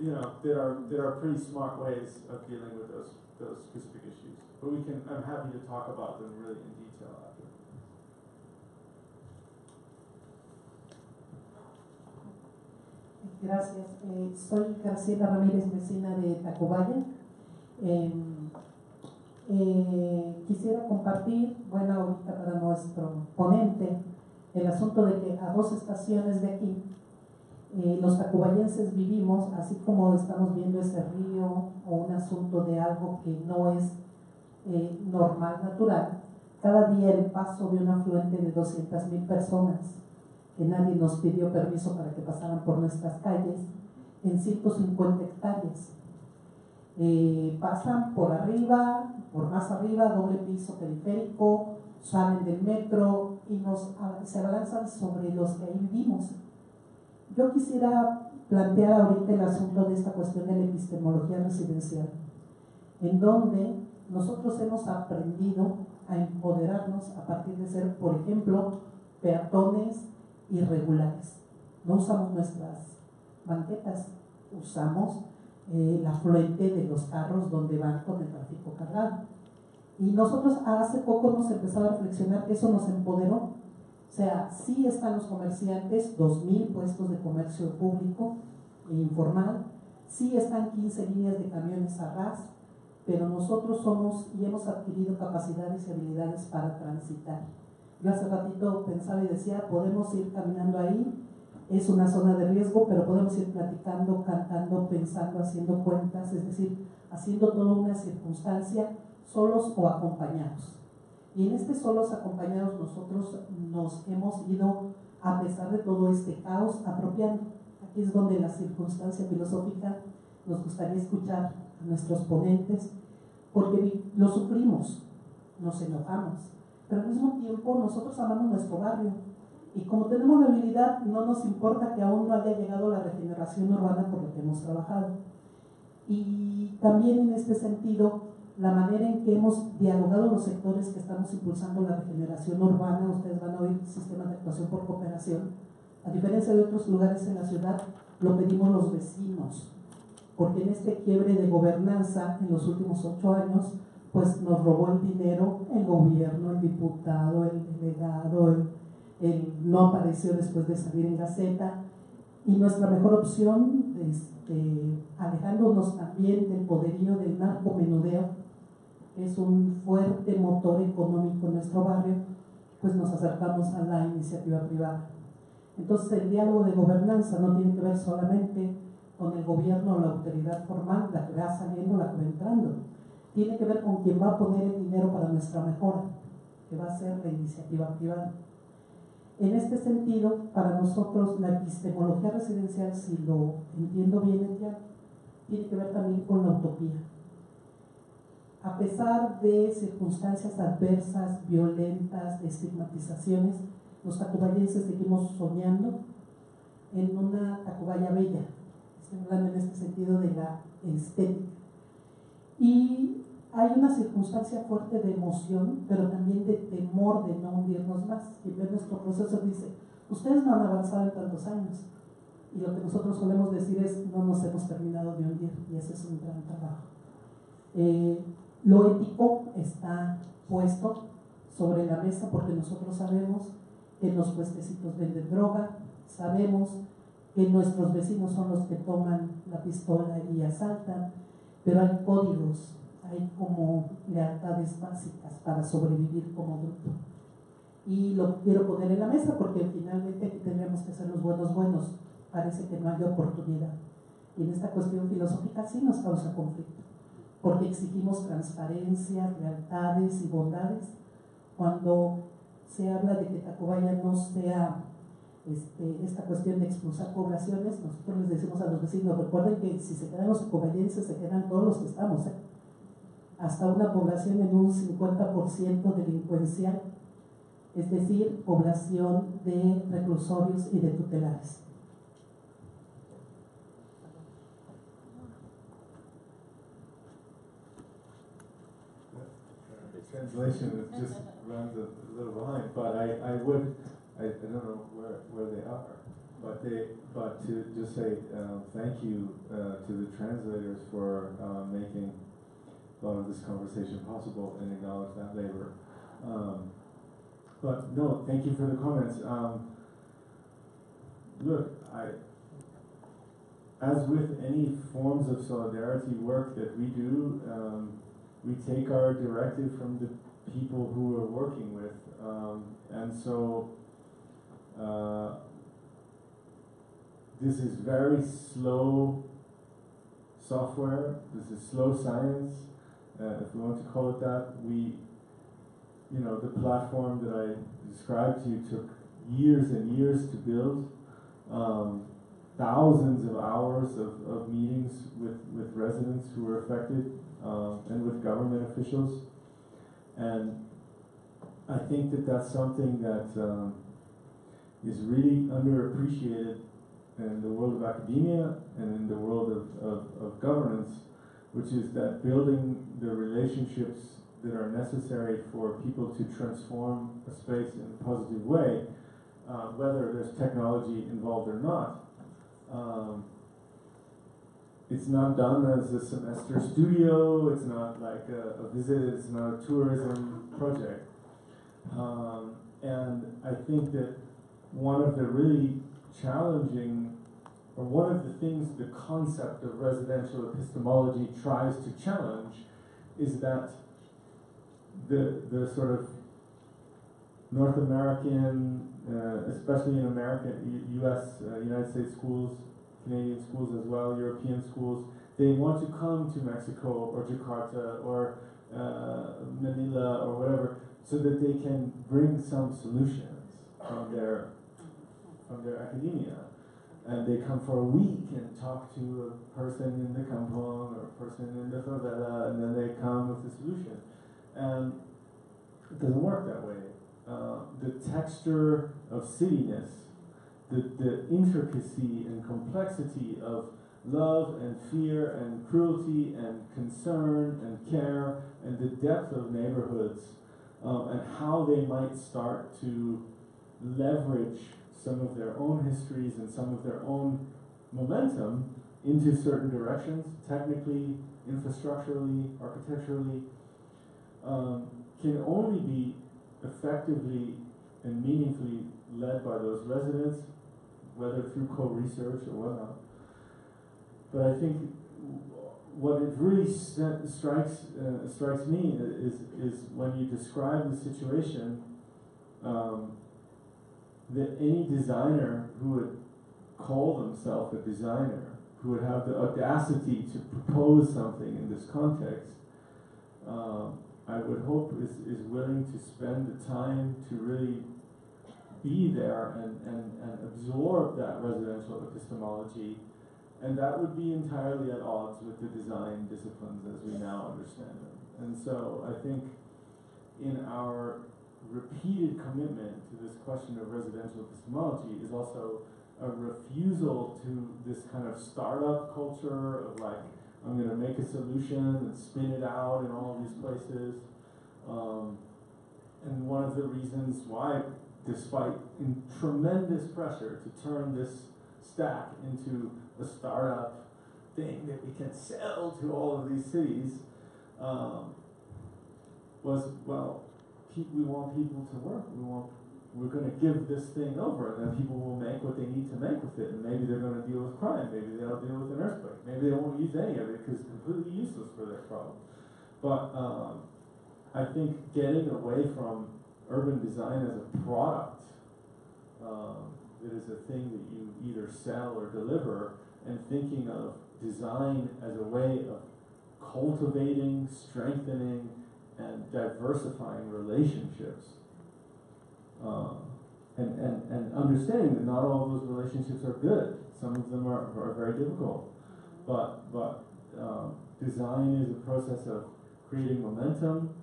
you know that are that are pretty smart ways of dealing with those those specific issues. But we can I'm happy to talk about them really in detail Gracias. Eh, soy Graciela Ramírez Mesina de Tacubaya. Eh, eh, quisiera compartir, bueno, ahorita para nuestro ponente, el asunto de que a dos estaciones de aquí, eh, los tacubayenses vivimos, así como estamos viendo ese río o un asunto de algo que no es normal, natural, cada día el paso de un afluente de 200.000 personas que nadie nos pidió permiso para que pasaran por nuestras calles, en 150 hectáreas. Eh, pasan por arriba, por más arriba, doble piso periférico, salen del metro y nos, se abalanzan sobre los que ahí vivimos. Yo quisiera plantear ahorita el asunto de esta cuestión de la epistemología residencial, en donde nosotros hemos aprendido a empoderarnos a partir de ser, por ejemplo, peatones irregulares. No usamos nuestras banquetas, usamos eh, la afluente de los carros donde van con el tráfico cargado. Y nosotros hace poco hemos empezado a reflexionar eso nos empoderó. O sea, sí están los comerciantes, 2.000 puestos de comercio público e informal, sí están 15 líneas de camiones a ras, pero nosotros somos y hemos adquirido capacidades y habilidades para transitar. Yo hace ratito pensaba y decía, podemos ir caminando ahí, es una zona de riesgo, pero podemos ir platicando, cantando, pensando, haciendo cuentas, es decir, haciendo toda una circunstancia solos o acompañados. Y en este solos acompañados nosotros nos hemos ido, a pesar de todo este caos, apropiando. Aquí es donde la circunstancia filosófica nos gustaría escuchar a nuestros ponentes, porque lo sufrimos, nos enojamos, pero al mismo tiempo nosotros amamos nuestro barrio. Y como tenemos la habilidad, no nos importa que aún no haya llegado la regeneración urbana por la que hemos trabajado. Y también en este sentido, la manera en que hemos dialogado los sectores que estamos impulsando la regeneración urbana, ustedes van a oír sistemas de actuación por cooperación, a diferencia de otros lugares en la ciudad, lo pedimos los vecinos, porque en este quiebre de gobernanza en los últimos ocho años, pues nos robó el dinero el gobierno, el diputado, el delegado, el, no apareció después de salir en Gaceta, y nuestra mejor opción, este, alejándonos también del poderío del narcomenudeo, es un fuerte motor económico en nuestro barrio, pues nos acercamos a la iniciativa privada. Entonces el diálogo de gobernanza no tiene que ver solamente con el gobierno o la autoridad formal, la que va saliendo, la que va entrando. Tiene que ver con quién va a poner el dinero para nuestra mejora, que va a ser la iniciativa privada. En este sentido, para nosotros la epistemología residencial, si lo entiendo bien, tiene que ver también con la utopía a pesar de circunstancias adversas, violentas, estigmatizaciones, los tacubayenses seguimos soñando en una Tacubaya bella. Estoy hablando en este sentido de la estética. Y hay una circunstancia fuerte de emoción, pero también de temor de no hundirnos más. Y ver nuestro proceso dice, ustedes no han avanzado en tantos años. Y lo que nosotros solemos decir es, no nos hemos terminado de hundir, y ese es un gran trabajo. Eh, lo ético está puesto sobre la mesa porque nosotros sabemos que en los puestecitos venden droga, sabemos que nuestros vecinos son los que toman la pistola y asaltan, pero hay códigos, hay como lealtades básicas para sobrevivir como grupo. Y lo quiero poner en la mesa porque finalmente aquí que ser los buenos buenos. Parece que no hay oportunidad. Y en esta cuestión filosófica sí nos causa conflicto porque exigimos transparencia, lealtades y bondades. Cuando se habla de que Tacubaya no sea este, esta cuestión de expulsar poblaciones, nosotros les decimos a los vecinos, recuerden que si se quedan los tacubayenses, se quedan todos los que estamos. Hasta una población en un 50% delincuencial, es decir, población de reclusorios y de tutelares. translation it just runs a, little behind, but I, I would, I, I don't know where, where they are, but they, but to just say um, thank you uh, to the translators for uh, making of this conversation possible and acknowledge that labor. Um, but no, thank you for the comments. Um, look, I, as with any forms of solidarity work that we do, um, we take our directive from the people who we're working with. Um, and so uh, this is very slow software, this is slow science, uh, if we want to call it that. We, you know, the platform that I described to you took years and years to build. Um, thousands of hours of, of meetings with, with residents who were affected um, and with government officials. And I think that that's something that um, is really underappreciated in the world of academia and in the world of, of, of governance, which is that building the relationships that are necessary for people to transform a space in a positive way, uh, whether there's technology involved or not. Um, it's not done as a semester studio, it's not like a, a visit, it's not a tourism project. Um, and I think that one of the really challenging, or one of the things the concept of residential epistemology tries to challenge is that the, the sort of North American, uh, especially in America, US, uh, United States schools, Canadian schools as well, European schools, they want to come to Mexico or Jakarta or uh, Manila or whatever so that they can bring some solutions from their from their academia. And they come for a week and talk to a person in the kampong or a person in the favela, and then they come with a solution. And it doesn't work that way. Uh, the texture of cityness, the, the intricacy and complexity of love and fear and cruelty and concern and care and the depth of neighborhoods um, and how they might start to leverage some of their own histories and some of their own momentum into certain directions, technically, infrastructurally, architecturally, um, can only be effectively and meaningfully led by those residents, whether through co-research or whatnot. But I think what it really strikes uh, strikes me is is when you describe the situation um, that any designer who would call themselves a designer, who would have the audacity to propose something in this context, um, I would hope is, is willing to spend the time to really be there and, and, and absorb that residential epistemology. And that would be entirely at odds with the design disciplines as we now understand them. And so I think in our repeated commitment to this question of residential epistemology is also a refusal to this kind of startup culture of like, I'm going to make a solution and spin it out in all of these places. Um, and one of the reasons why, despite tremendous pressure to turn this stack into a startup thing that we can sell to all of these cities, um, was well, we want people to work. We want we're going to give this thing over, and then people will make what they need to make with it. And maybe they're going to deal with crime. Maybe they'll deal with an earthquake. Maybe they won't use any of it because it's completely useless for their problem. But um, I think getting away from urban design as a product um, that is a thing that you either sell or deliver, and thinking of design as a way of cultivating, strengthening, and diversifying relationships. Um, and, and, and understanding that not all of those relationships are good. Some of them are, are very difficult. But, but um, design is a process of creating momentum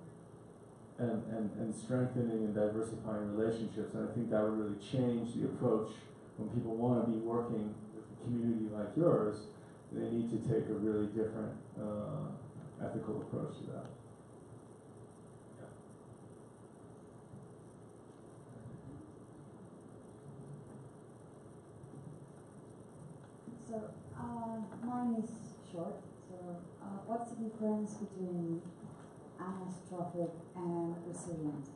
and, and, and strengthening and diversifying relationships. And I think that would really change the approach when people want to be working with a community like yours. They need to take a really different uh, ethical approach to that. So uh, mine is short. So uh, what's the difference between anastrophic and resilient?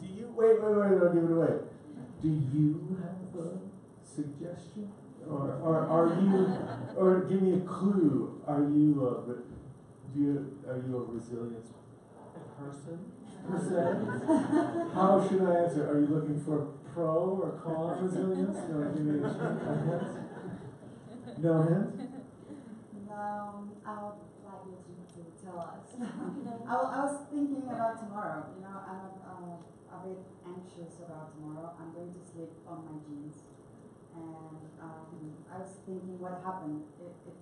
Do you wait, wait, wait, I'll give it away. Do you have a suggestion? Or, or are you, or give me a clue. Are you a, do you, are you a resilience person per se? How should I answer? Are you looking for pro or con resilience? No, me a hint. No hint? No, I would like you to, to tell us. I, I was thinking about tomorrow. You know, I'm uh, a bit anxious about tomorrow. I'm going to sleep on my jeans, and um, I was thinking what happened if, if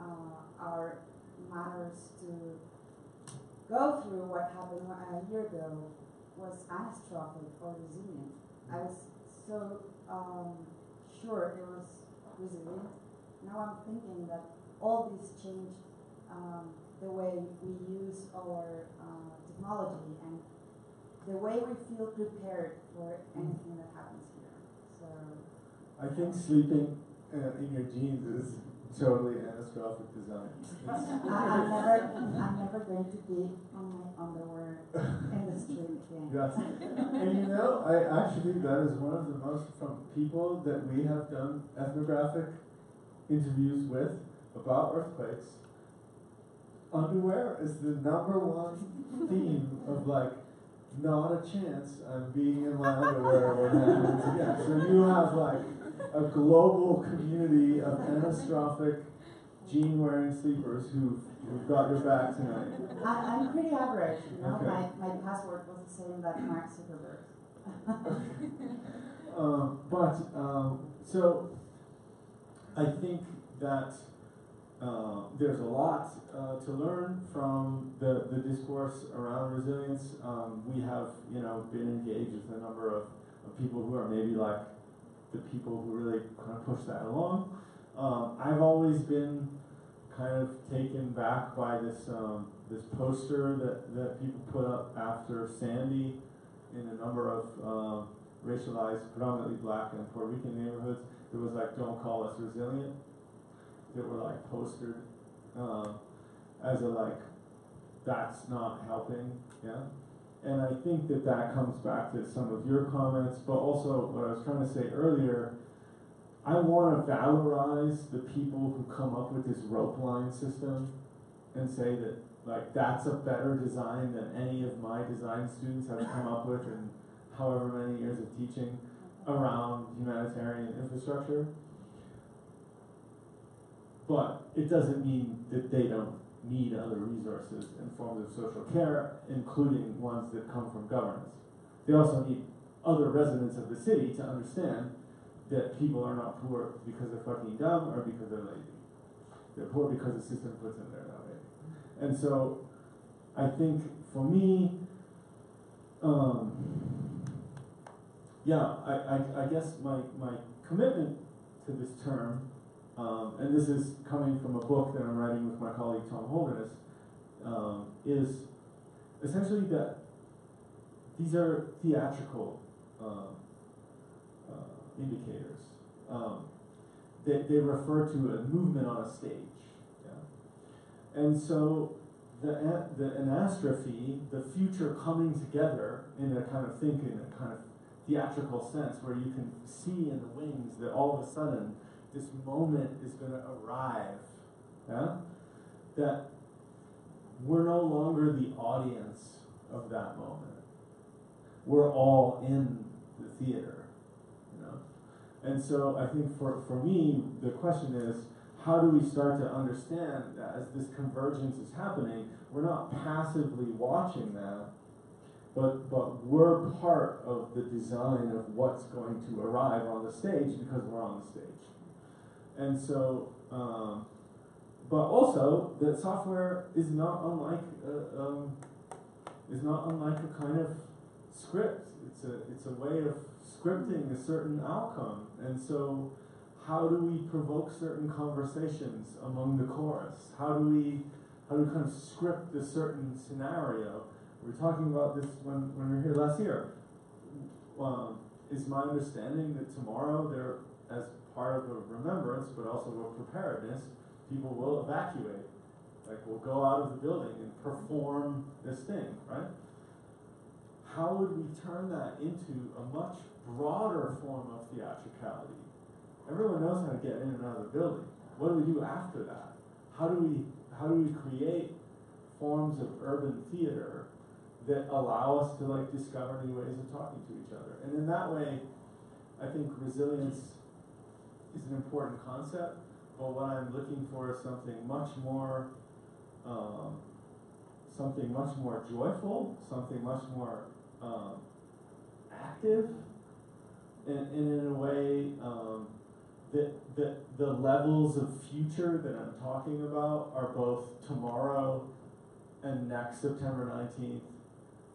uh, our matters to go through what happened a year ago was anastrophic or resilient. I was so um, sure it was resilient. Now I'm thinking that all this changed um, the way we use our uh, technology and the way we feel prepared for anything that happens here. So I think sleeping uh, in your jeans is totally anastrophic design. I, It's- I'm never, I'm never going to be on my underwear in the street again. Yes. And you know, I actually, that is one of the most, from people that we have done ethnographic interviews with about earthquakes, underwear is the number one theme of like, not a chance I'm being in my underwear when that happens again. So you have like a global community of anastrophic jean wearing sleepers who've, who've got your back tonight. I, I'm pretty average, you know. Okay. My, my password was the same that Mark Zuckerberg. Um, but um, so I think that uh, there's a lot uh, to learn from the, the discourse around resilience. Um, we have, you know, been engaged with a number of, of people who are maybe like the people who really kind of push that along. Um, I've always been kind of taken back by this um, this poster that, that people put up after Sandy in a number of um, racialized, predominantly black and Puerto Rican neighborhoods. It was like, "Don't call us resilient." That were like postered um, as a like, that's not helping, yeah. And I think that that comes back to some of your comments, but also what I was trying to say earlier. I want to valorize the people who come up with this rope line system and say that like that's a better design than any of my design students have come up with in however many years of teaching around humanitarian infrastructure. But it doesn't mean that they don't need other resources in forms of social care, including ones that come from governance. They also need other residents of the city to understand that people are not poor because they're fucking dumb or because they're lazy. They're poor because the system puts them there that way. And so I think for me, um, yeah, I, I, I guess my, my commitment to this term, um, and this is coming from a book that I'm writing with my colleague Tom Holderness, um, is essentially that these are theatrical um, uh, indicators. Um, they, they refer to a movement on a stage. Yeah? And so the, the anastrophe, the future coming together in a kind of think in a kind of theatrical sense where you can see in the wings that all of a sudden this moment is going to arrive. Yeah? That we're no longer the audience of that moment. We're all in the theater, you know. And so I think for, for me, the question is, how do we start to understand that as this convergence is happening, we're not passively watching that, but but we're part of the design of what's going to arrive on the stage because we're on the stage. And so, um, but also that software is not unlike uh, um, is not unlike a kind of script. It's a it's a way of scripting a certain outcome. And so, how do we provoke certain conversations among the chorus? How do we how do we kind of script a certain scenario? We were talking about this when, when we were here last year. Um, is my understanding that tomorrow there, as part of a remembrance, but also of preparedness, people will evacuate. Like will go out of the building and perform this thing, right? How would we turn that into a much broader form of theatricality? Everyone knows how to get in and out of the building. What do we do after that? How do we how do we create forms of urban theater that allow us to like discover new ways of talking to each other? And in that way, I think resilience is an important concept, but what I'm looking for is something much more um, something much more joyful, something much more um, active, and, and in a way um, that, that the levels of future that I'm talking about are both tomorrow and next September 19th,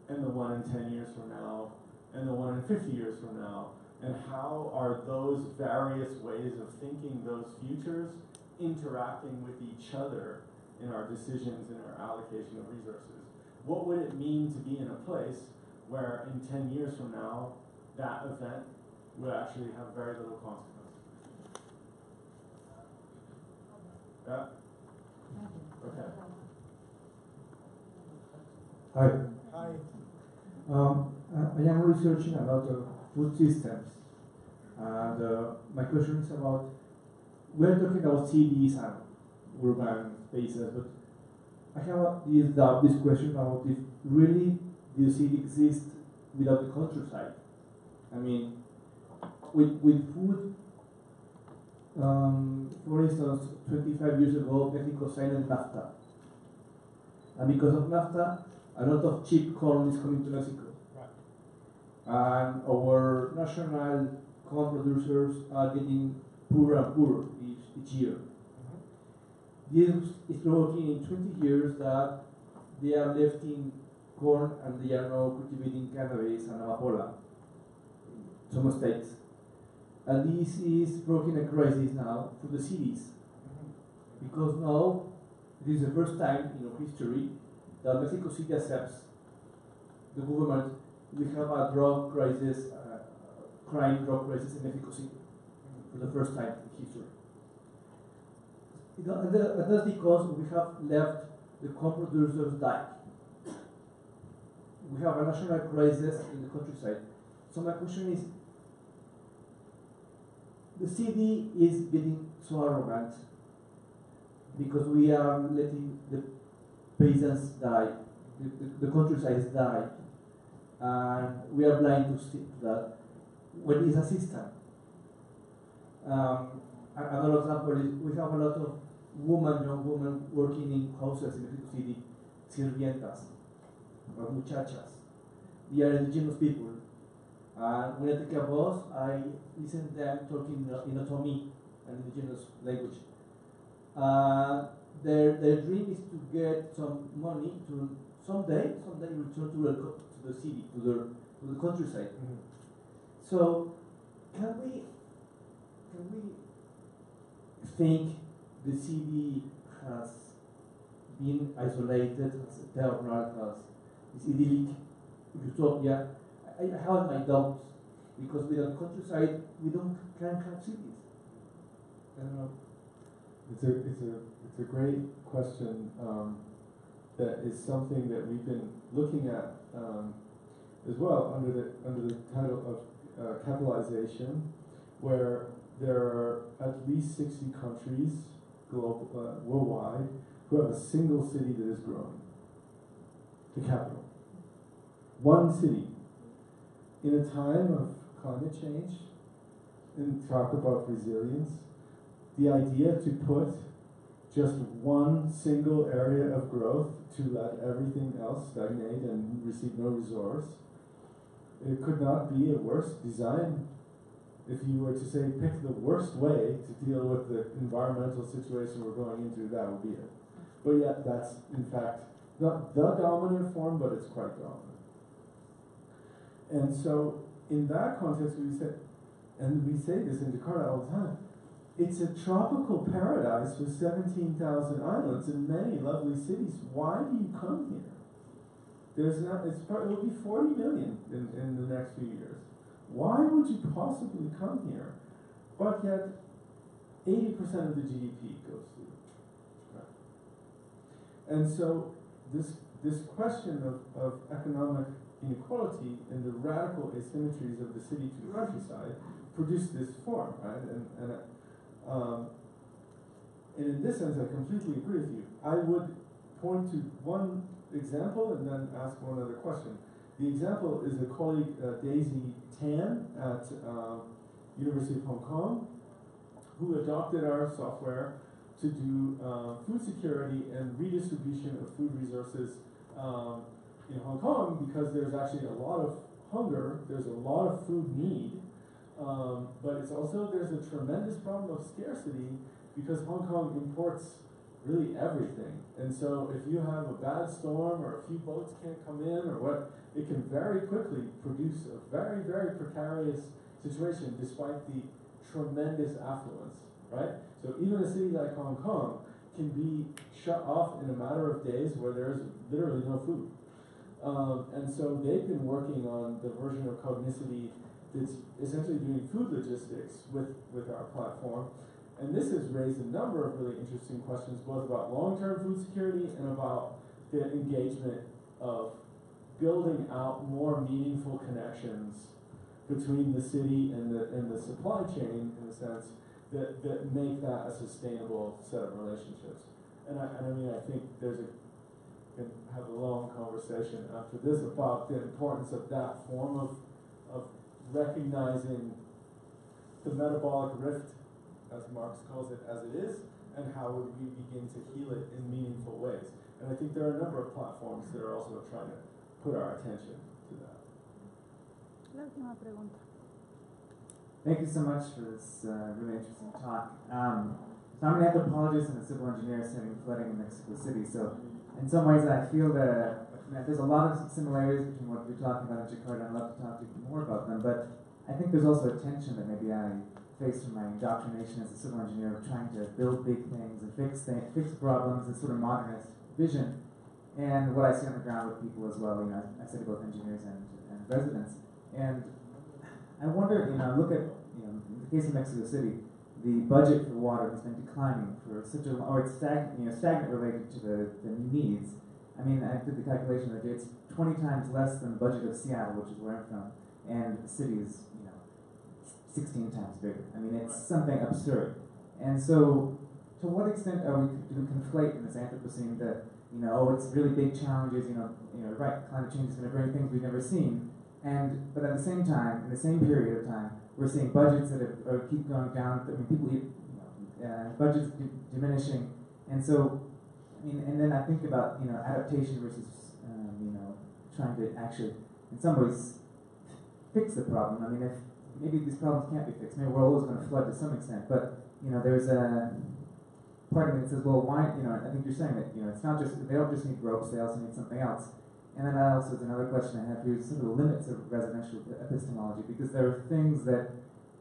and the one in 10 years from now, and the one in 50 years from now, and how are those various ways of thinking those futures interacting with each other in our decisions and our allocation of resources? What would it mean to be in a place where in 10 years from now, that event would actually have very little consequence? Yeah? Okay. Hi. Hi. Um, I I am researching about uh, food systems, and uh, my question is about we're talking about cities and urban spaces, but I have this this question about if really the city exists without the countryside. I mean, with with food. Um, for instance, 25 years ago, Mexico signed NAFTA, and because of NAFTA, a lot of cheap corn is coming to Mexico. And our national corn producers are getting poorer and poorer each, each year. This is provoking in 20 years that they are lifting corn and they are now cultivating cannabis and amapola in some states. And this is provoking a crisis now for the cities. Because now, this is the first time in our history that Mexico City accepts the government, we have a drug crisis, uh, crime drug crisis in Mexico City for the first time in history. And that's because we have left the corn producers die. We have a national crisis in the countryside. So my question is, the city is getting so arrogant because we are letting the peasants die, the, the, the countryside die, and we are blind to see that when it's a system. Um, another example is we have a lot of women, young women working in houses in Mexico City, sirvientas, or muchachas. They are indigenous people. And when I take a bus, I listen to them talking in- Otomi, an indigenous language. Uh, their, their dream is to get some money to someday, someday return to the, to the city, to the, to the countryside. So, can we, can we think the city has been isolated, has eternal, has is idyllic utopia? I, I have my doubts because without countryside, we don't can have cities. I don't know. It's a, it's a, it's a great question, um, that is something that we've been looking at, um, as well, under the, under the title of, uh, capitalization, where there are at least sixty countries global, uh, worldwide, who have a single city that is growing. The capital. One city. In a time of climate change, and talk about resilience, the idea to put just one single area of growth to let everything else stagnate and receive no resource, it could not be a worse design. If you were to say pick the worst way to deal with the environmental situation we're going into, that would be it. But yet, that's in fact not the dominant form, but it's quite dominant. And so, in that context, we say, and we say this in Jakarta all the time, it's a tropical paradise with 17,000 islands and many lovely cities. Why do you come here? There's not, it's part, it will be 40 million in, in the next few years. Why would you possibly come here? But yet, 80% of the GDP goes to right. And so, this, this question of, of economic inequality and the radical asymmetries of the city to the countryside produce this form, right? And, and um, and in this sense, I completely agree with you. I would point to one example and then ask one other question. The example is a colleague, uh, Daisy Tan at uh, University of Hong Kong, who adopted our software to do uh, food security and redistribution of food resources um, in Hong Kong because there's actually a lot of hunger, there's a lot of food need, um, but it's also there's a tremendous problem of scarcity because Hong Kong imports really everything. And so if you have a bad storm or a few boats can't come in or what, it can very quickly produce a very, very precarious situation despite the tremendous affluence, right? So even a city like Hong Kong can be shut off in a matter of days where there's literally no food. Um, and so they've been working on the version of Cognicity that's essentially doing food logistics with, with our platform. And this has raised a number of really interesting questions, both about long-term food security and about the engagement of building out more meaningful connections between the city and the, and the supply chain, in a sense, that, that make that a sustainable set of relationships. And I, and I mean, I think there's a, can have a long conversation after this about the importance of that form of, of recognizing the metabolic rift, as Marx calls it, as it is, and how would we begin to heal it in meaningful ways. And I think there are a number of platforms that are also trying to put our attention to that. La última pregunta. Thank you so much for this uh, really interesting talk. Um, so I'm an anthropologist and a civil engineer studying flooding in Mexico City. So in some ways, I feel that, there's a lot of similarities between what we're talking about in Jakarta. I'd love to talk to you more about them. But I think there's also a tension that maybe I face from my indoctrination as a civil engineer of trying to build big things and fix things, fix problems, this sort of modernist vision. And what I see on the ground with people as well, you know, I study both engineers and, and residents. And I wonder, you know, look at, you know, in the case of Mexico City, the budget for water has been declining for such a, or it's stagnant, you know, stagnant related to the, the needs. I mean, I did the calculation it's 20 times less than the budget of Seattle, which is where I'm from, and the city is, you know, 16 times bigger. I mean, it's something absurd. And so, to what extent are we, do we conflate in this Anthropocene that, you know, oh, it's really big challenges, you know, you know, right, climate change is going to bring things we've never seen, and, but at the same time, in the same period of time, we're seeing budgets that have, are keep going down. I mean, people, you know, uh, budgets diminishing, and so, And then I think about you know adaptation versus um, you know trying to actually, in some ways, fix the problem. I mean, if maybe these problems can't be fixed, maybe we're always going to flood to some extent, but you know, there's a part of me that says, well, why? You know, I think you're saying that you know it's not just they don't just need ropes; they also need something else. And then I also, another question I have here is some of the limits of residential epistemology, because there are things that,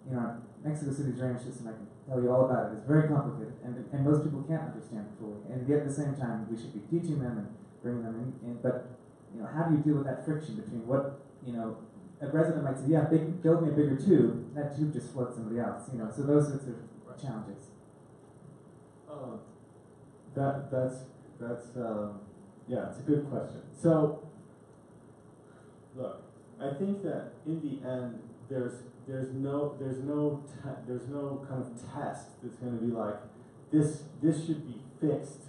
you know, Mexico City's drainage system, I can tell you all about it, it's very complicated, and, and most people can't understand it fully. And yet at the same time, we should be teaching them and bringing them in, in. But, you know, how do you deal with that friction between what, you know, a resident might say, yeah, big, build me a bigger tube, that tube just floods somebody else, you know, so those sorts of challenges. Uh, that, that's, that's, um, yeah, it's a good question. So, look, I think that in the end, there's there's no there's no there's no kind of test that's going to be like this this should be fixed,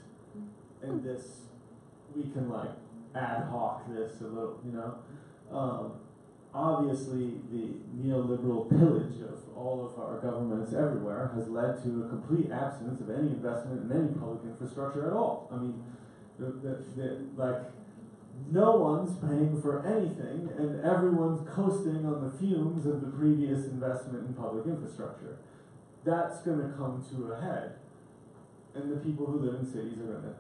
and this we can like ad hoc this a little, you know. Um, obviously, the neoliberal pillage of all of our governments everywhere has led to a complete absence of any investment in any public infrastructure at all. I mean, the, the, the, like no one's paying for anything and everyone's coasting on the fumes of the previous investment in public infrastructure. That's going to come to a head. And the people who live in cities are going to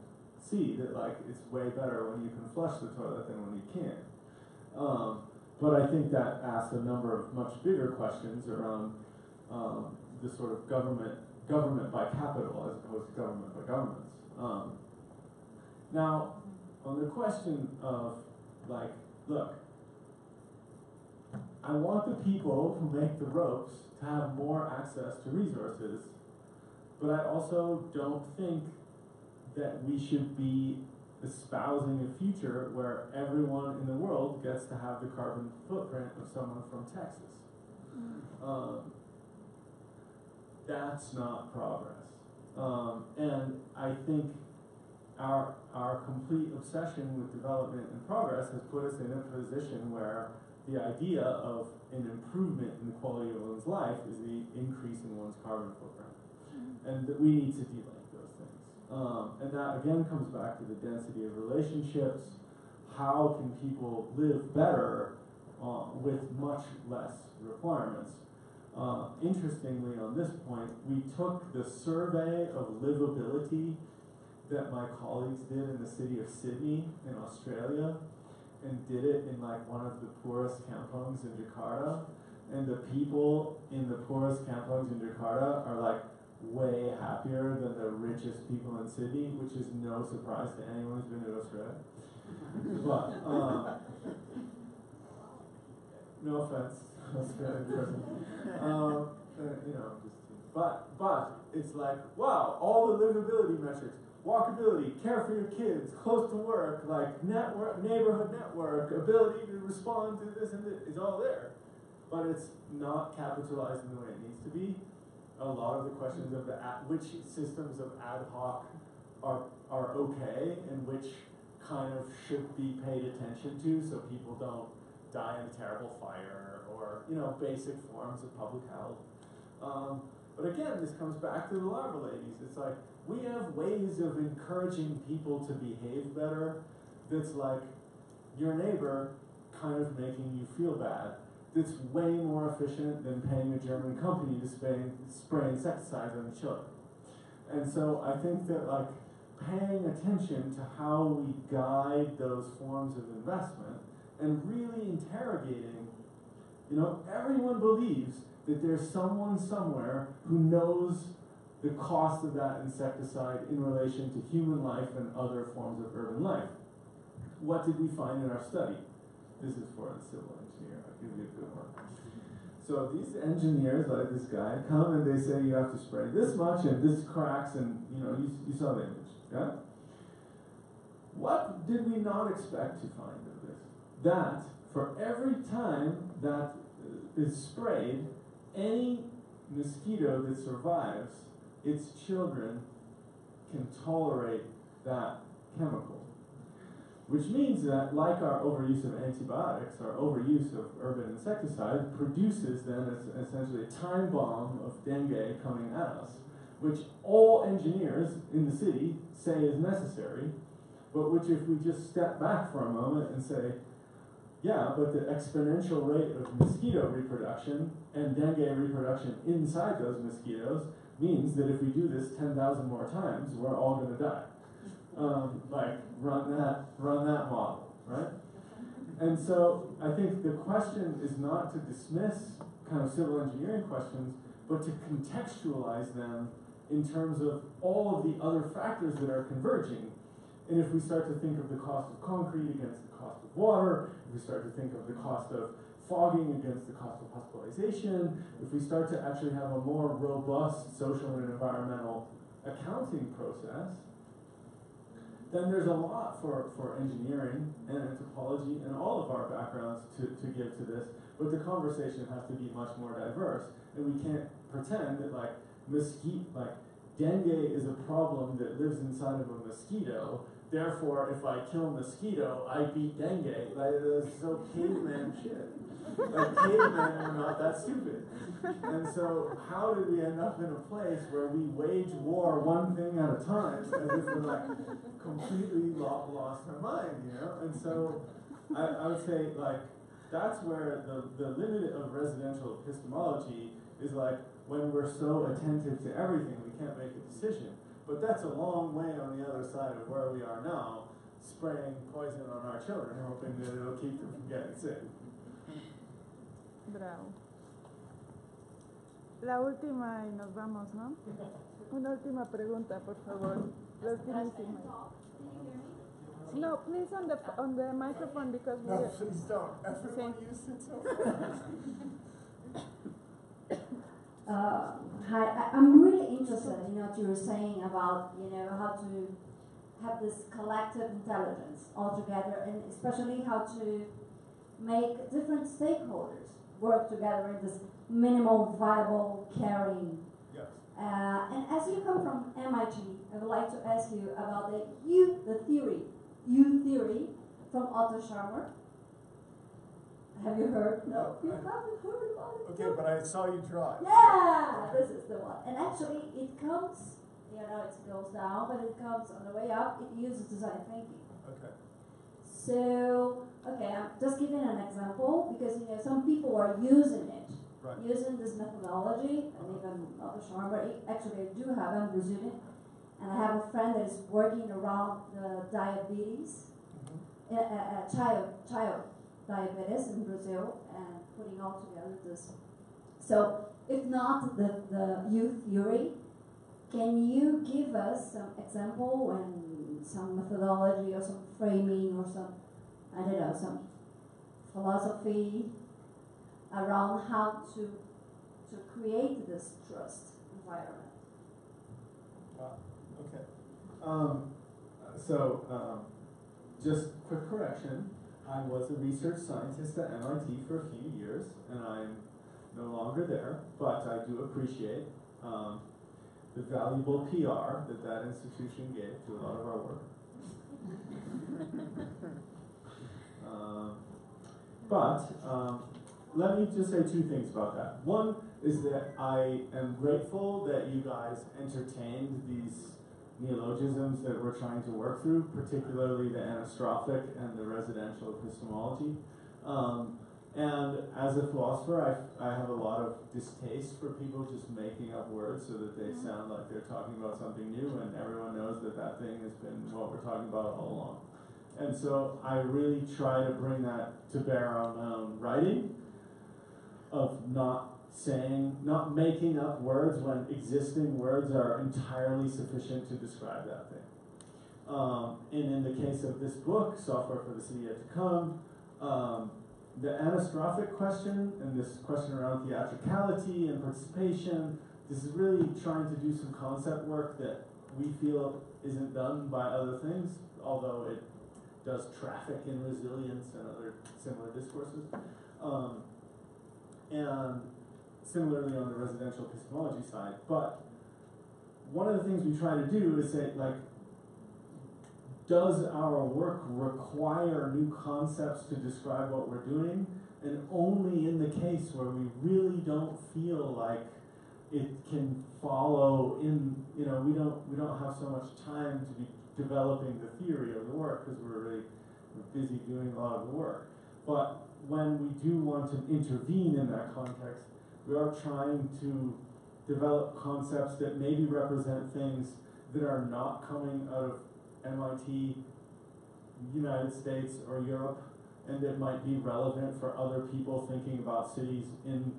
see that like it's way better when you can flush the toilet than when you can't. Um, but I think that asks a number of much bigger questions around um, the sort of government government by capital as opposed to government by governments. Um, now, on the question of, like, look, I want the people who make the ropes to have more access to resources, but I also don't think that we should be espousing a future where everyone in the world gets to have the carbon footprint of someone from Texas. Um, that's not progress. Um, and I think our, our complete obsession with development and progress has put us in a position where the idea of an improvement in the quality of one's life is the increase in one's carbon footprint. Mm-hmm. And that we need to delink those things. Um, and that again comes back to the density of relationships, how can people live better uh, with much less requirements. Uh, interestingly, on this point, we took the survey of livability that my colleagues did in the city of Sydney in Australia and did it in like one of the poorest kampongs in Jakarta. And the people in the poorest kampongs in Jakarta are like way happier than the richest people in Sydney, which is no surprise to anyone who's been to Australia. but um, no offense, person. Um, uh, you know, just, but but it's like wow, all the livability metrics, walkability, care for your kids, close to work, like network, neighborhood network, ability to respond to this and this, it's all there. But it's not capitalized in the way it needs to be. A lot of the questions of the ad, which systems of ad hoc are are okay and which kind of should be paid attention to so people don't die in a terrible fire or you know basic forms of public health. Um, but again, this comes back to the larva ladies. It's like we have ways of encouraging people to behave better. That's like your neighbor kind of making you feel bad. That's way more efficient than paying a German company to spray, spray insecticides on the children. And so I think that like paying attention to how we guide those forms of investment and really interrogating, you know, everyone believes that there's someone somewhere who knows the cost of that insecticide in relation to human life and other forms of urban life. What did we find in our study? This is for a civil engineer. I'll give you a good one. So these engineers, like this guy, come and they say you have to spray this much and this cracks and you know you, you saw the image, yeah? What did we not expect to find of this? That for every time that is sprayed, any mosquito that survives, its children can tolerate that chemical. Which means that, like our overuse of antibiotics, our overuse of urban insecticide produces then essentially a time bomb of dengue coming at us, which all engineers in the city say is necessary, but which if we just step back for a moment and say, yeah, but the exponential rate of mosquito reproduction and dengue reproduction inside those mosquitoes means that if we do this 10,000 more times, we're all going to die. Um, like, run that, run that model, right? And so I think the question is not to dismiss kind of civil engineering questions, but to contextualize them in terms of all of the other factors that are converging. And if we start to think of the cost of concrete against the cost of water, if we start to think of the cost of fogging against the cost of hospitalization, if we start to actually have a more robust social and environmental accounting process, then there's a lot for, for engineering and anthropology and all of our backgrounds to, to give to this, but the conversation has to be much more diverse. And we can't pretend that like mosquito, like dengue is a problem that lives inside of a mosquito, therefore if I kill a mosquito, I beat dengue. Like that's so caveman shit. Like cavemen were not that stupid. And so how did we end up in a place where we wage war one thing at a time as if we're like completely lo- lost our mind, you know? And so I, I would say like that's where the, the limit of residential epistemology is like when we're so attentive to everything we can't make a decision. But that's a long way on the other side of where we are now, spraying poison on our children, hoping that it'll keep them from getting sick. Bravo. La última y nos vamos, ¿no? Una última pregunta, por favor. La ultimísima. No, please on the on the microphone because we. No, please don't. Everyone Sí. use it so Uh, hi, I, I'm really interested in what you were saying about, you know, how to have this collective intelligence all together and especially how to make different stakeholders work together in this minimal viable caring. Yes. Uh, and as you come from MIT, I would like to ask you about the U, the theory, U theory from Otto Scharmer. Have you heard? No, you haven't heard about it. Okay, but I saw you draw. Yeah, this is the one. And actually, it comes, you know, it goes down, but it comes on the way up. It uses design thinking. Okay. So, okay, I'm just giving an example because you know some people are using it, Right. using this methodology, and even Scharmer, but actually I do have, I'm Brazilian, and I have a friend that is working around the diabetes, a uh, uh, child, child diabetes in Brazil, and putting all together this. So, if not the, the U theory, can you give us some example and some methodology or some framing or some, I don't know, some philosophy around how to to create this trust environment? Okay. Um, so, um, just quick correction. I was a research scientist at MIT for a few years, and I'm no longer there, but I do appreciate um, the valuable PR that that institution gave to a lot of our work. Um, but um, let me just say two things about that. One is that I am grateful that you guys entertained these neologisms that we're trying to work through, particularly the anastrophic and the residential epistemology. Um, and as a philosopher, I, I have a lot of distaste for people just making up words so that they sound like they're talking about something new, and everyone knows that that thing has been what we're talking about all along. And so I really try to bring that to bear on my own writing of not saying, not making up words when existing words are entirely sufficient to describe that thing. Um, and in the case of this book, Software for the City Yet to Come, um, the anastrophic question and this question around theatricality and participation, this is really trying to do some concept work that we feel isn't done by other things, although it does traffic in resilience and other similar discourses. Um, and similarly on the residential epistemology side. But one of the things we try to do is say, like, does our work require new concepts to describe what we're doing? And only in the case where we really don't feel like it can follow in, you know, we don't we don't have so much time to be developing the theory of the work because we're really busy doing a lot of the work. But when we do want to intervene in that context, we are trying to develop concepts that maybe represent things that are not coming out of MIT, United States, or Europe, and that might be relevant for other people thinking about cities in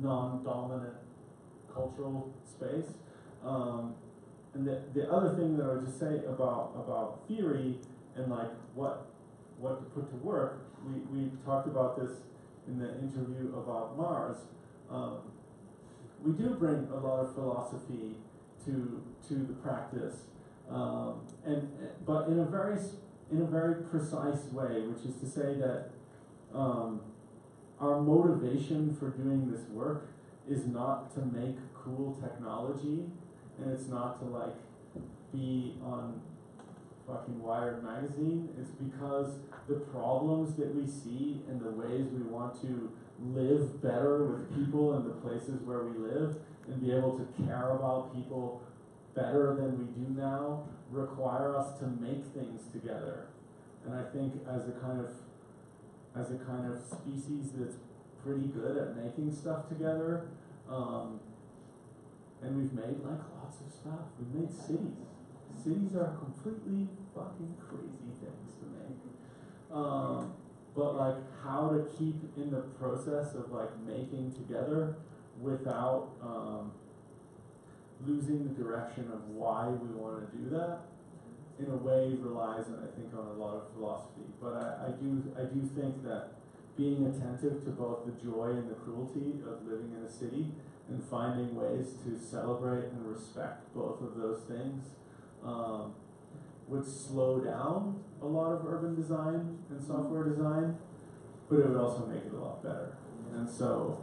non-dominant cultural space. Um, and the, the other thing that I would just say about about theory and like what what to put to work, we, we talked about this in the interview about Mars. Um, we do bring a lot of philosophy to to the practice, um, and but in a very in a very precise way, which is to say that um, our motivation for doing this work is not to make cool technology, and it's not to like be on fucking Wired magazine. It's because the problems that we see and the ways we want to live better with people in the places where we live and be able to care about people better than we do now require us to make things together. And I think as a kind of as a kind of species that's pretty good at making stuff together, um, and we've made like lots of stuff. We've made cities. Cities are completely fucking crazy things to make. Um, but like how to keep in the process of like making together without um, losing the direction of why we want to do that in a way relies on I think on a lot of philosophy. But I, I do I do think that being attentive to both the joy and the cruelty of living in a city and finding ways to celebrate and respect both of those things um, would slow down a lot of urban design and software design, but it would also make it a lot better. And so,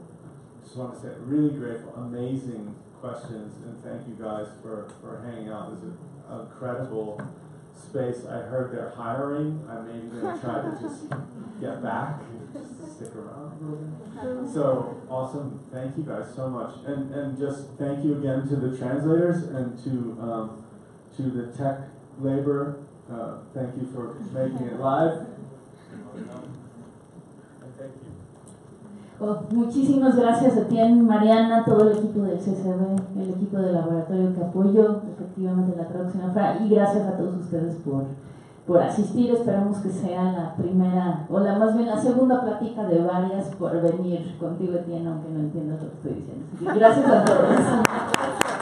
just want to say, really grateful, amazing questions, and thank you guys for, for hanging out. This is an incredible space. I heard they're hiring. I'm maybe going to try to just get back, just stick around. So awesome! Thank you guys so much, and and just thank you again to the translators and to um, to the tech labor. Uh, thank you for making it live. And thank you. Oh, muchísimas gracias a ti, Mariana, todo el equipo del CCB, el equipo del laboratorio que apoyó efectivamente la traducción afuera y gracias a todos ustedes por, por asistir. Esperamos que sea la primera, o la más bien la segunda plática de varias por venir contigo, Etienne, aunque no entiendas lo que estoy diciendo. Así que gracias a todos.